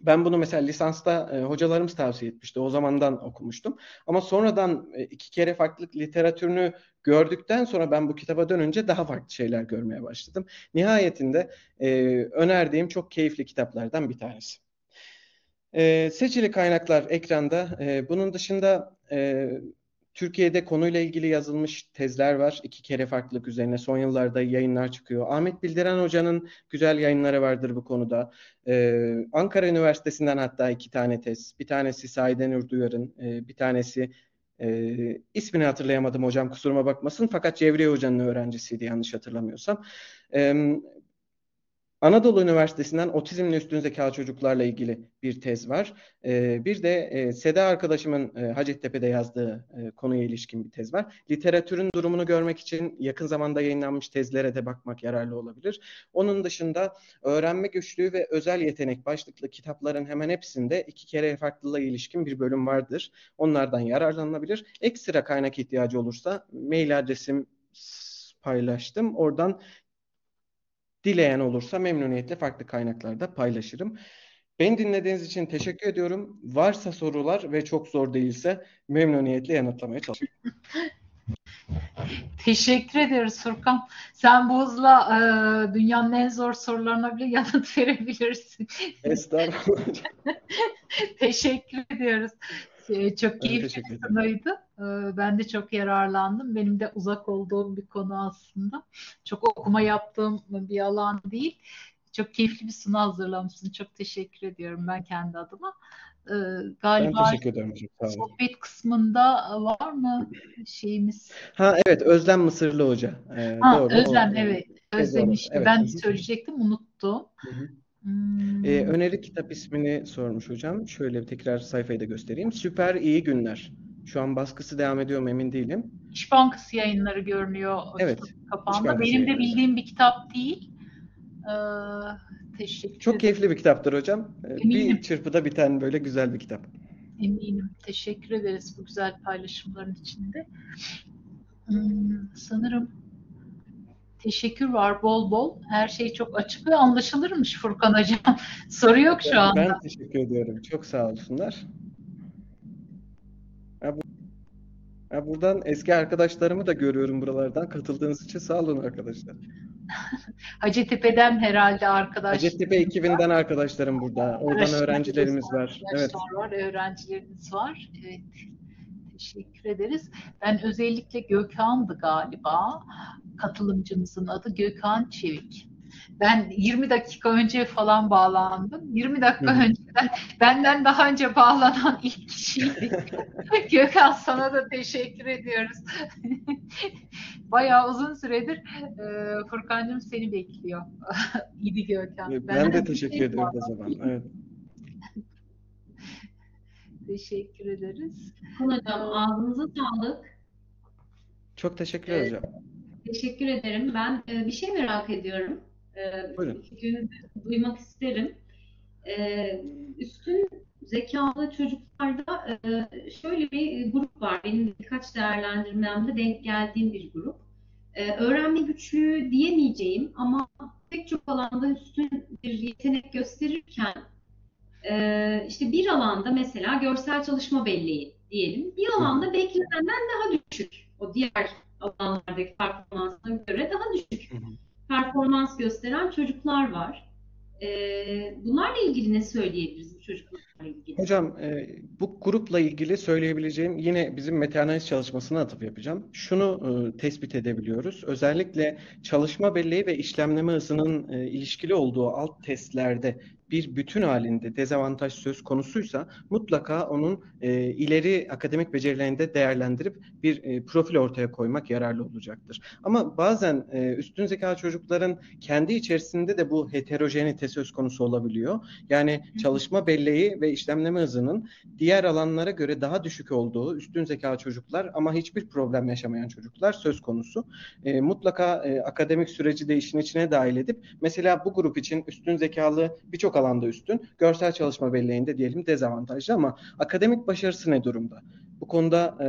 ben bunu mesela lisansta e, hocalarımız tavsiye etmişti. O zamandan okumuştum. Ama sonradan e, iki kere farklılık literatürünü gördükten sonra ben bu kitaba dönünce daha farklı şeyler görmeye başladım. Nihayetinde e, önerdiğim çok keyifli kitaplardan bir tanesi. E, seçili kaynaklar ekranda. E, bunun dışında e, Türkiye'de konuyla ilgili yazılmış tezler var. İki kere farklılık üzerine son yıllarda yayınlar çıkıyor. Ahmet Bildiren Hoca'nın güzel yayınları vardır bu konuda. Ee, Ankara Üniversitesi'nden hatta iki tane tez. Bir tanesi Saide Nur Duyar'ın, e, bir tanesi e, ismini hatırlayamadım hocam kusuruma bakmasın. Fakat Cevriye Hoca'nın öğrencisiydi yanlış hatırlamıyorsam. E, Anadolu Üniversitesi'nden otizmli üstün zekalı çocuklarla ilgili bir tez var. Ee, bir de e, Seda arkadaşımın e, Hacettepe'de yazdığı e, konuya ilişkin bir tez var. Literatürün durumunu görmek için yakın zamanda yayınlanmış tezlere de bakmak yararlı olabilir. Onun dışında öğrenme güçlüğü ve özel yetenek başlıklı kitapların hemen hepsinde iki kere farklılığa ilişkin bir bölüm vardır. Onlardan yararlanılabilir. Ekstra kaynak ihtiyacı olursa mail adresim paylaştım. Oradan Dileyen olursa memnuniyetle farklı kaynaklarda paylaşırım. Beni dinlediğiniz için teşekkür ediyorum. Varsa sorular ve çok zor değilse memnuniyetle yanıtlamaya çalışırım. Teşekkür ederiz Furkan. Sen bu hızla e, dünyanın en zor sorularına bile yanıt verebilirsin. Estağfurullah. Teşekkür ediyoruz. E, çok Ben keyifli bir konuydu. E, ben de çok yararlandım. Benim de uzak olduğum bir konu aslında. Çok okuma yaptığım bir alan değil. Çok keyifli bir sunu hazırlamışsın. Çok teşekkür ediyorum ben kendi adıma. E, Ben galiba teşekkür ederim hocam. Sağ olun. sohbet kısmında var mı şeyimiz? Ha evet Özlem Mısırlı Hoca. Ee, Ha, doğru. Özlem O, evet. tez Özlem olarak. işte. Evet. Ben söyleyecektim unuttum. Hı hı. Hmm, Ee, öneri kitap ismini sormuş hocam. Şöyle bir tekrar sayfayı da göstereyim. Süper İyi Günler. Şu an baskısı devam ediyor mu emin değilim. İş Bankası yayınları görünüyor o Evet. İş kapağında. Bankası Benim de yayınları. bildiğim bir kitap değil. Ee, teşekkür Çok ederim. keyifli bir kitaptır hocam. Ee, Eminim. Bir çırpıda biten böyle güzel bir kitap. Eminim. Teşekkür ederiz bu güzel paylaşımların içinde. Hmm, sanırım teşekkür var bol bol. Her şey çok açık ve anlaşılırmış Furkan Hocam. Soru yok şu Ben, anda. ben teşekkür ediyorum. Çok sağ olsunlar. Ha, bu, ha, buradan eski arkadaşlarımı da görüyorum buralardan. Katıldığınız için sağ olun arkadaşlar. Hacettepe'den herhalde arkadaş. Hacettepe ekibinden arkadaşlarım burada. Oradan öğrencilerimiz var. Evet. Var, öğrencileriniz var. Evet, teşekkür ederiz. Ben özellikle Gökhan'dı galiba. Katılımcımızın adı Gökhan Çevik. Ben 20 dakika önce falan bağlandım. 20 dakika Hı önceden benden daha önce bağlanan ilk kişiydi. Gökhan sana da teşekkür ediyoruz. Bayağı uzun süredir e, Furkan'cığım seni bekliyor. İdi Gökhan. Ben Benden de bir teşekkür şey ediyorum o zaman. Evet. Teşekkür ederiz. Hocam ağzınıza sağlık. Çok teşekkürler Evet. hocam. Teşekkür ederim. Ben e, bir şey merak ediyorum. E, Buyurun. duymak isterim. E, üstün zekalı çocuklarda e, şöyle bir grup var. Benim birkaç değerlendirmemde denk geldiğim bir grup. E, öğrenme güçlüğü diyemeyeceğim ama pek çok alanda üstün bir yetenek gösterirken e, işte bir alanda mesela görsel çalışma belleği diyelim. Bir alanda beklenenden daha düşük. O diğer alanlardaki performansına göre daha düşük performans gösteren çocuklar var. Ee, bunlarla ilgili ne söyleyebiliriz bu çocuklarla ilgili? Hocam e, bu grupla ilgili söyleyebileceğim yine bizim meta-analiz çalışmasına atıf yapacağım. Şunu e, tespit edebiliyoruz. Özellikle çalışma belleği ve işlemleme hızının e, ilişkili olduğu alt testlerde bir bütün halinde dezavantaj söz konusuysa mutlaka onun e, ileri akademik becerilerini de değerlendirip bir e, profil ortaya koymak yararlı olacaktır. Ama bazen e, üstün zeka çocukların kendi içerisinde de bu heterojenite söz konusu olabiliyor. Yani çalışma belleği ve işlemleme hızının diğer alanlara göre daha düşük olduğu üstün zeka çocuklar ama hiçbir problem yaşamayan çocuklar söz konusu. E, mutlaka e, akademik süreci de işin içine dahil edip mesela bu grup için üstün zekalı birçok alanda üstün, görsel çalışma belleğinde diyelim dezavantajlı ama akademik başarısı ne durumda? Bu konuda e,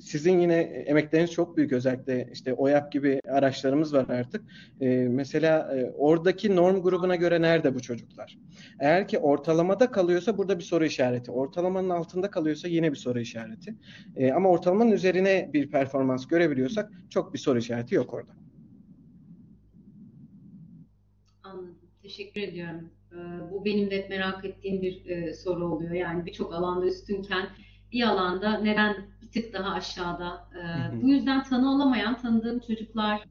sizin yine emekleriniz çok büyük özellikle işte OYAP gibi araçlarımız var artık. E, mesela e, oradaki norm grubuna göre nerede bu çocuklar? Eğer ki ortalamada kalıyorsa burada bir soru işareti. Ortalamanın altında kalıyorsa yine bir soru işareti. E, ama ortalamanın üzerine bir performans görebiliyorsak çok bir soru işareti yok orada. Anladım. Teşekkür ediyorum. Ee, bu benim de merak ettiğim bir e, soru oluyor. Yani birçok alanda üstünken bir alanda neden bir tık daha aşağıda? Ee, bu yüzden tanı olamayan tanıdığım çocuklar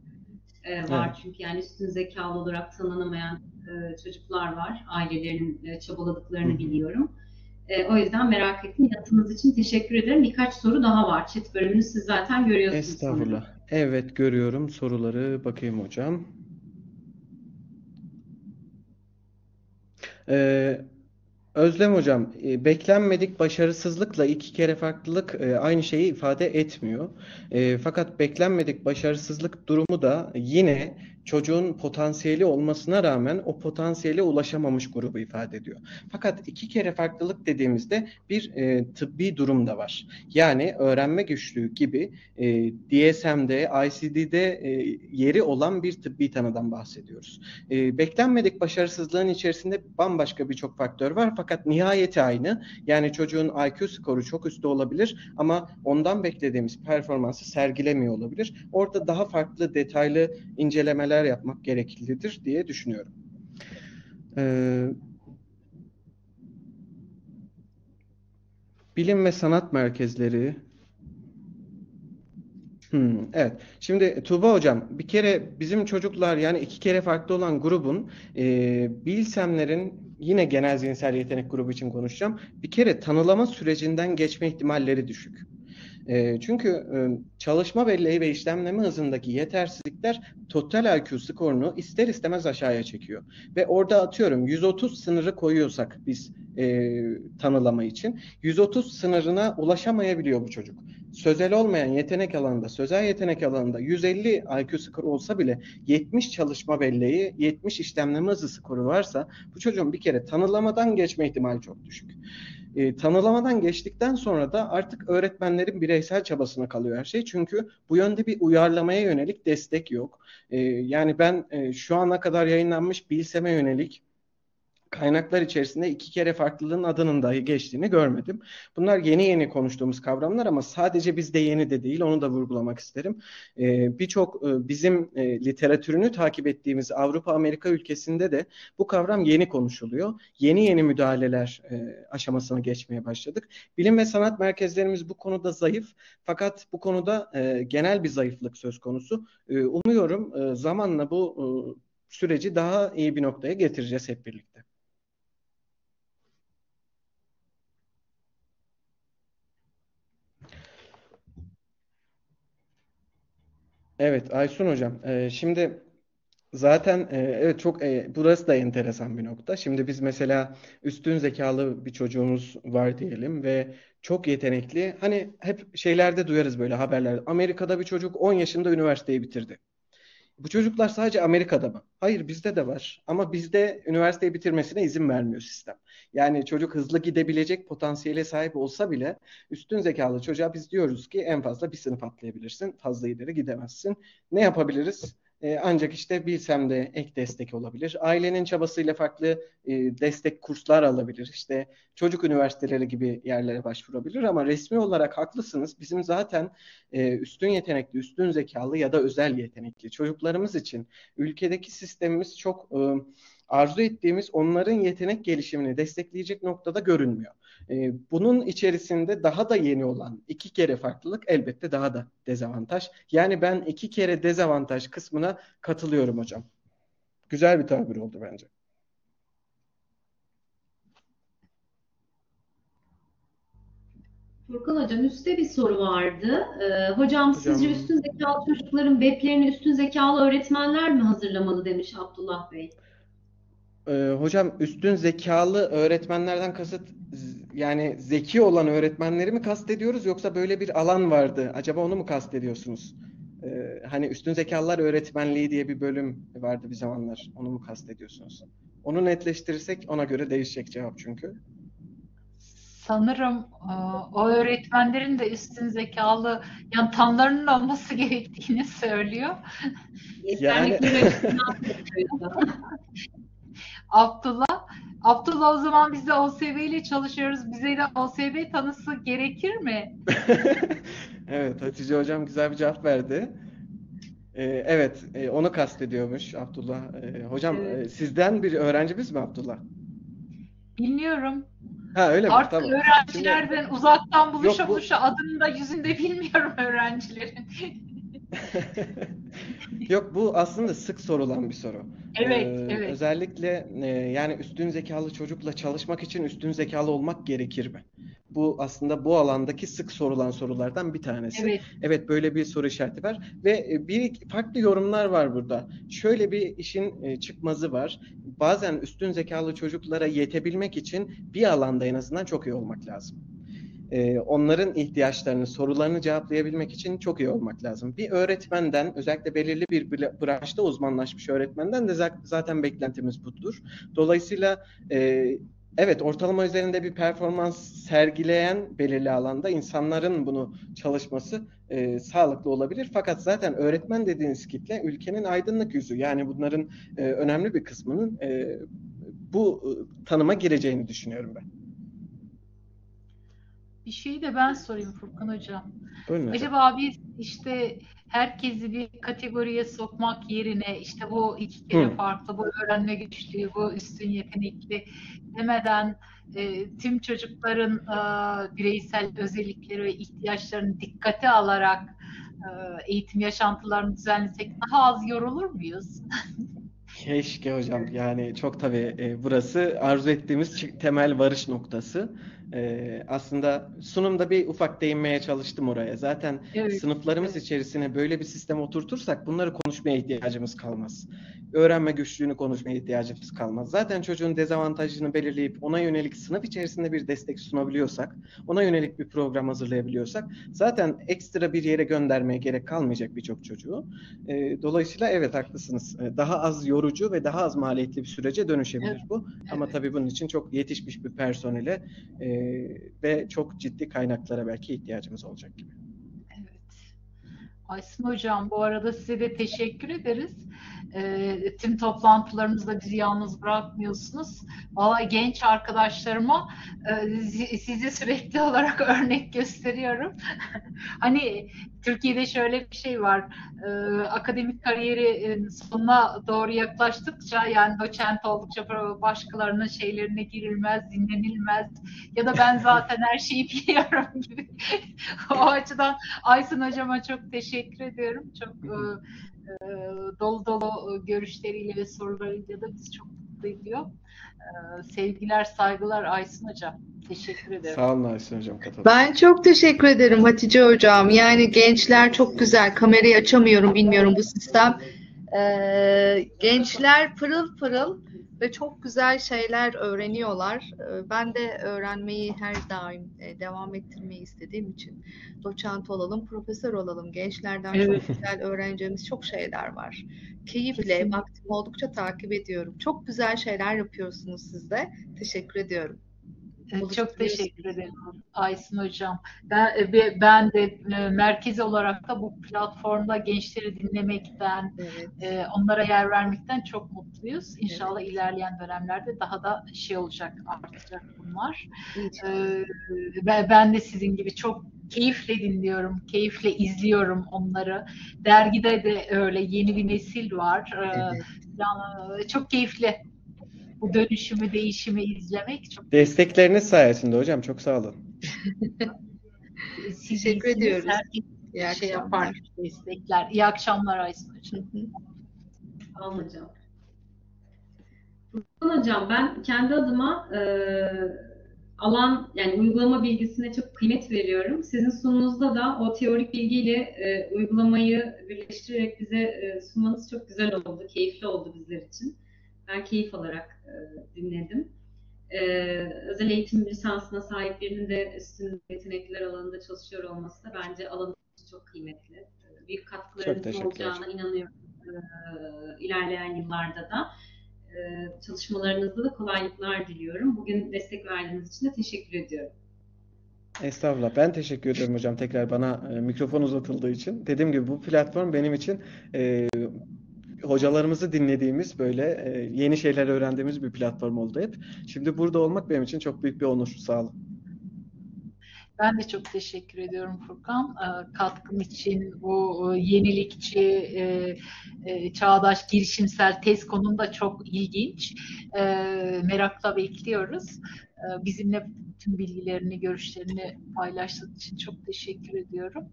e, var. Evet. Çünkü yani üstün zekalı olarak tanınamayan e, çocuklar var. Ailelerinin e, çabaladıklarını biliyorum. E, o yüzden merak ettim. Yanıtınız için teşekkür ederim. Birkaç soru daha var. Chat bölümünü siz zaten görüyorsunuz sanırım. Estağfurullah. Evet görüyorum soruları. Bakayım hocam. Ee, Özlem hocam, e, beklenmedik başarısızlıkla iki kere farklılık e, aynı şeyi ifade etmiyor. E, fakat beklenmedik başarısızlık durumu da yine çocuğun potansiyeli olmasına rağmen o potansiyele ulaşamamış grubu ifade ediyor. Fakat iki kere farklılık dediğimizde bir e, tıbbi durum da var. Yani öğrenme güçlüğü gibi e, DSM'de, ICD'de e, yeri olan bir tıbbi tanıdan bahsediyoruz. E, beklenmedik başarısızlığın içerisinde bambaşka birçok faktör var fakat nihayeti aynı. Yani çocuğun IQ skoru çok üstte olabilir ama ondan beklediğimiz performansı sergilemiyor olabilir. Orada daha farklı detaylı incelemeler neler yapmak gereklidir diye düşünüyorum. Ee, bilim ve sanat merkezleri. Hmm, evet. Şimdi Tuğba Hocam bir kere bizim çocuklar yani iki kere farklı olan grubun e, bilsemlerin yine genel zihinsel yetenek grubu için konuşacağım. Bir kere tanılama sürecinden geçme ihtimalleri düşük. E, çünkü e, çalışma belleği ve işlemleme hızındaki yetersizlikler total IQ skorunu ister istemez aşağıya çekiyor. Ve orada atıyorum 130 sınırı koyuyorsak biz e, tanılama için 130 sınırına ulaşamayabiliyor bu çocuk. Sözel olmayan yetenek alanında, sözel yetenek alanında 150 IQ skoru olsa bile 70 çalışma belleği, 70 işlemleme hızı skoru varsa bu çocuğun bir kere tanılamadan geçme ihtimali çok düşük. E, tanılamadan geçtikten sonra da artık öğretmenlerin bireysel çabasına kalıyor her şey. Çünkü bu yönde bir uyarlamaya yönelik destek yok. E, yani ben e, şu ana kadar yayınlanmış Bilsem'e yönelik kaynaklar içerisinde iki kere farklılığın adının dahi geçtiğini görmedim. Bunlar yeni yeni konuştuğumuz kavramlar ama sadece bizde yeni de değil onu da vurgulamak isterim. Ee, Birçok e, bizim e, literatürünü takip ettiğimiz Avrupa Amerika ülkesinde de bu kavram yeni konuşuluyor. Yeni yeni müdahaleler e, aşamasına geçmeye başladık. Bilim ve sanat merkezlerimiz bu konuda zayıf fakat bu konuda e, genel bir zayıflık söz konusu. E, umuyorum e, zamanla bu e, süreci daha iyi bir noktaya getireceğiz hep birlikte. Evet Aysun hocam. Ee, şimdi zaten e, evet çok e, burası da enteresan bir nokta. Şimdi biz mesela üstün zekalı bir çocuğumuz var diyelim ve çok yetenekli. Hani hep şeylerde duyarız böyle haberlerde. Amerika'da bir çocuk 10 yaşında üniversiteyi bitirdi. Bu çocuklar sadece Amerika'da mı? Hayır bizde de var. Ama bizde üniversiteyi bitirmesine izin vermiyor sistem. Yani çocuk hızlı gidebilecek potansiyele sahip olsa bile üstün zekalı çocuğa biz diyoruz ki en fazla bir sınıf atlayabilirsin. Fazla ileri gidemezsin. Ne yapabiliriz? E, ancak işte bilsem de ek destek olabilir. Ailenin çabasıyla farklı e, destek kurslar alabilir. İşte çocuk üniversiteleri gibi yerlere başvurabilir ama resmi olarak haklısınız. Bizim zaten e, üstün yetenekli, üstün zekalı ya da özel yetenekli çocuklarımız için ülkedeki sistemimiz çok e, arzu ettiğimiz onların yetenek gelişimini destekleyecek noktada görünmüyor. E, bunun içerisinde daha da yeni olan iki kere farklılık elbette daha da dezavantaj. Yani ben iki kere dezavantaj kısmına katılıyorum hocam. Güzel bir tabir oldu bence. Furkan Hocam üstte bir soru vardı. Ee, hocam, hocam sizce üstün zekalı çocukların BEP'lerini üstün zekalı öğretmenler mi hazırlamalı demiş Abdullah Bey. Ee, hocam üstün zekalı öğretmenlerden kasıt yani zeki olan öğretmenleri mi kastediyoruz yoksa böyle bir alan vardı. Acaba onu mu kastediyorsunuz? Ee, hani üstün zekalılar öğretmenliği diye bir bölüm vardı bir zamanlar. Onu mu kastediyorsunuz? Onu netleştirirsek ona göre değişecek cevap çünkü. Sanırım e, o öğretmenlerin de üstün zekalı yani tanlarının olması gerektiğini söylüyor. Yani Abdullah. Abdullah o zaman biz de OSB ile çalışıyoruz. Bize de OSB tanısı gerekir mi? Evet, Hatice Hocam güzel bir cevap verdi. Ee, evet, e, onu kastediyormuş Abdullah. Ee, hocam Evet. e, sizden bir öğrencimiz mi Abdullah? Bilmiyorum. Ha öyle mi? Artık Tamam. Şimdi öğrencilerden uzaktan buluşa yok bu buluşa adını da yüzünü de bilmiyorum öğrencilerin. Yok bu aslında sık sorulan bir soru. Evet, Ee, evet. özellikle e, yani üstün zekalı çocukla çalışmak için üstün zekalı olmak gerekir mi? Bu aslında bu alandaki sık sorulan sorulardan bir tanesi. Evet. Evet böyle bir soru işareti var ve e, bir farklı yorumlar var burada. Şöyle bir işin e, çıkmazı var. Bazen üstün zekalı çocuklara yetebilmek için bir alanda en azından çok iyi olmak lazım. E, onların ihtiyaçlarını, sorularını cevaplayabilmek için çok iyi olmak lazım. Bir öğretmenden, özellikle belirli bir bra- branşta uzmanlaşmış öğretmenden de za- zaten beklentimiz budur. Dolayısıyla e, evet ortalama üzerinde bir performans sergileyen belirli alanda insanların bunu çalışması e, sağlıklı olabilir. Fakat zaten öğretmen dediğiniz kitle ülkenin aydınlık yüzü. Yani bunların e, önemli bir kısmının e, bu e, tanıma gireceğini düşünüyorum ben. Bir şeyi de ben sorayım Furkan Hocam. Buyurun. Acaba biz işte herkesi bir kategoriye sokmak yerine işte bu iki kere Hı. farklı, bu öğrenme güçlüğü, bu üstün yetenekli demeden e, tüm çocukların e, bireysel özellikleri ve ihtiyaçlarını dikkate alarak e, eğitim yaşantılarını düzenlesek daha az yorulur muyuz? Keşke hocam. Yani çok tabii e, burası arzu ettiğimiz temel varış noktası. E, aslında sunumda bir ufak değinmeye çalıştım oraya. Zaten Evet, sınıflarımız evet. içerisine böyle bir sistem oturtursak bunları konuşmaya ihtiyacımız kalmaz. Öğrenme güçlüğünü konuşmaya ihtiyacımız kalmaz. Zaten çocuğun dezavantajını belirleyip ona yönelik sınıf içerisinde bir destek sunabiliyorsak, ona yönelik bir program hazırlayabiliyorsak zaten ekstra bir yere göndermeye gerek kalmayacak birçok çocuğu. E, dolayısıyla evet haklısınız. E, daha az yorucu ve daha az maliyetli bir sürece dönüşebilir Evet, bu. Ama tabii bunun için çok yetişmiş bir personele e, ve çok ciddi kaynaklara belki ihtiyacımız olacak gibi. Evet. Aysun Hocam bu arada size de teşekkür ederiz. Ee, tüm toplantılarımızda bizi yalnız bırakmıyorsunuz. Vallahi genç arkadaşlarıma e, sizi- sürekli olarak örnek gösteriyorum. Hani Türkiye'de şöyle bir şey var. Ee, akademik kariyeri e, sonuna doğru yaklaştıkça yani doçent oldukça başkalarının şeylerine girilmez, dinlenilmez ya da ben zaten her şeyi biliyorum gibi. o açıdan Aysun Hocama çok teşekkür ediyorum. Çok e, e, dolu dolu görüşleriyle ve sorularıyla da bizi çok mutlu ediyor. E, sevgiler, saygılar Aysun Hocam. Teşekkür ederim. Sağ olun Aysun Hocam katıldığınız Ben çok teşekkür ederim Hatice Hocam. Yani gençler çok güzel. Kamerayı açamıyorum, bilmiyorum bu sistem. Ee, gençler pırıl pırıl ve çok güzel şeyler öğreniyorlar. Ee, Ben de öğrenmeyi her daim e, devam ettirmeyi istediğim için doçent olalım, profesör olalım. Gençlerden Evet. çok güzel öğreneceğimiz çok şeyler var. Keyifle, Kesinlikle. vaktim oldukça takip ediyorum. Çok güzel şeyler yapıyorsunuz siz de. Teşekkür ediyorum. Çok teşekkür ederim Aysun Hocam. Ben, e, ben de e, merkez olarak da bu platformda gençleri dinlemekten, Evet. e, onlara yer vermekten çok mutluyuz. İnşallah ilerleyen dönemlerde daha da şey olacak, artacak bunlar. Ee, ben, de sizin gibi çok keyifle dinliyorum, keyifle izliyorum onları. Dergide de öyle yeni bir nesil var. Evet. çok keyifli bu dönüşümü, değişimi izlemek çok Destekleriniz sayesinde hocam çok sağ olun. siz Teşekkür iyisiniz. ediyoruz. Herkes İyi şey akşamlar. yapar, destekler. İyi akşamlar Aysun Hocam. Hı hı. Sağ olun hocam. Furkan hocam ben kendi adıma e, alan yani uygulama bilgisine çok kıymet veriyorum. Sizin sunumunuzda da o teorik bilgiyle e, uygulamayı birleştirerek bize e, sunmanız çok güzel oldu, keyifli oldu bizler için. Ben keyif alarak e, dinledim. E, özel eğitim lisansına sahip birinin de üstün yetenekler alanında çalışıyor olması da bence alanı çok kıymetli. E, Büyük katkılarınızın olacağına inanıyorum e, ilerleyen yıllarda da. E, çalışmalarınızda da kolaylıklar diliyorum. Bugün destek verdiğiniz için de teşekkür ediyorum. Estağfurullah. Ben teşekkür ederim hocam tekrar bana e, mikrofon uzatıldığı için. Dediğim gibi bu platform benim için e, hocalarımızı dinlediğimiz böyle e, yeni şeyler öğrendiğimiz bir platform oldu hep. Şimdi burada olmak benim için çok büyük bir onur. Sağ olun. Ben de çok teşekkür ediyorum Furkan. Ee, Katkın için bu e, yenilikçi, e, e, çağdaş, girişimsel tez konumda çok ilginç. E, Merakla bekliyoruz. E, Bizimle tüm bilgilerini, görüşlerini paylaştığın için çok teşekkür ediyorum.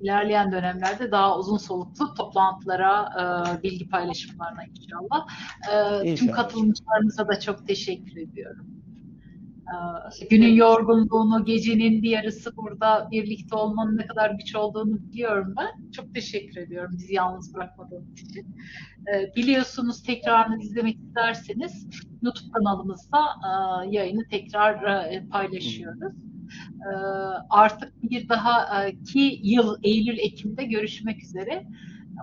İlerleyen dönemlerde daha uzun soluklu toplantılara, bilgi paylaşımlarına inşallah. E, Tüm İnşallah. katılımcılarımıza da çok teşekkür ediyorum. Günün yorgunluğunu, gecenin bir yarısı burada birlikte olmanın ne kadar güç olduğunu biliyorum ben. Çok teşekkür ediyorum bizi yalnız bırakmadığınız için. Ee, Biliyorsunuz tekrarını izlemek isterseniz YouTube kanalımızda e, yayını tekrar e, paylaşıyoruz. Ee, Artık bir daha e, ki yıl Eylül-Ekim'de görüşmek üzere.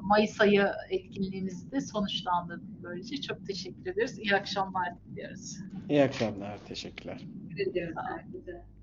Mayıs ayı etkinliğimizi de sonuçlandırdık böylece. Çok teşekkür ederiz. İyi akşamlar diliyoruz. İyi akşamlar. Teşekkürler. Teşekkür ediyoruz herkese.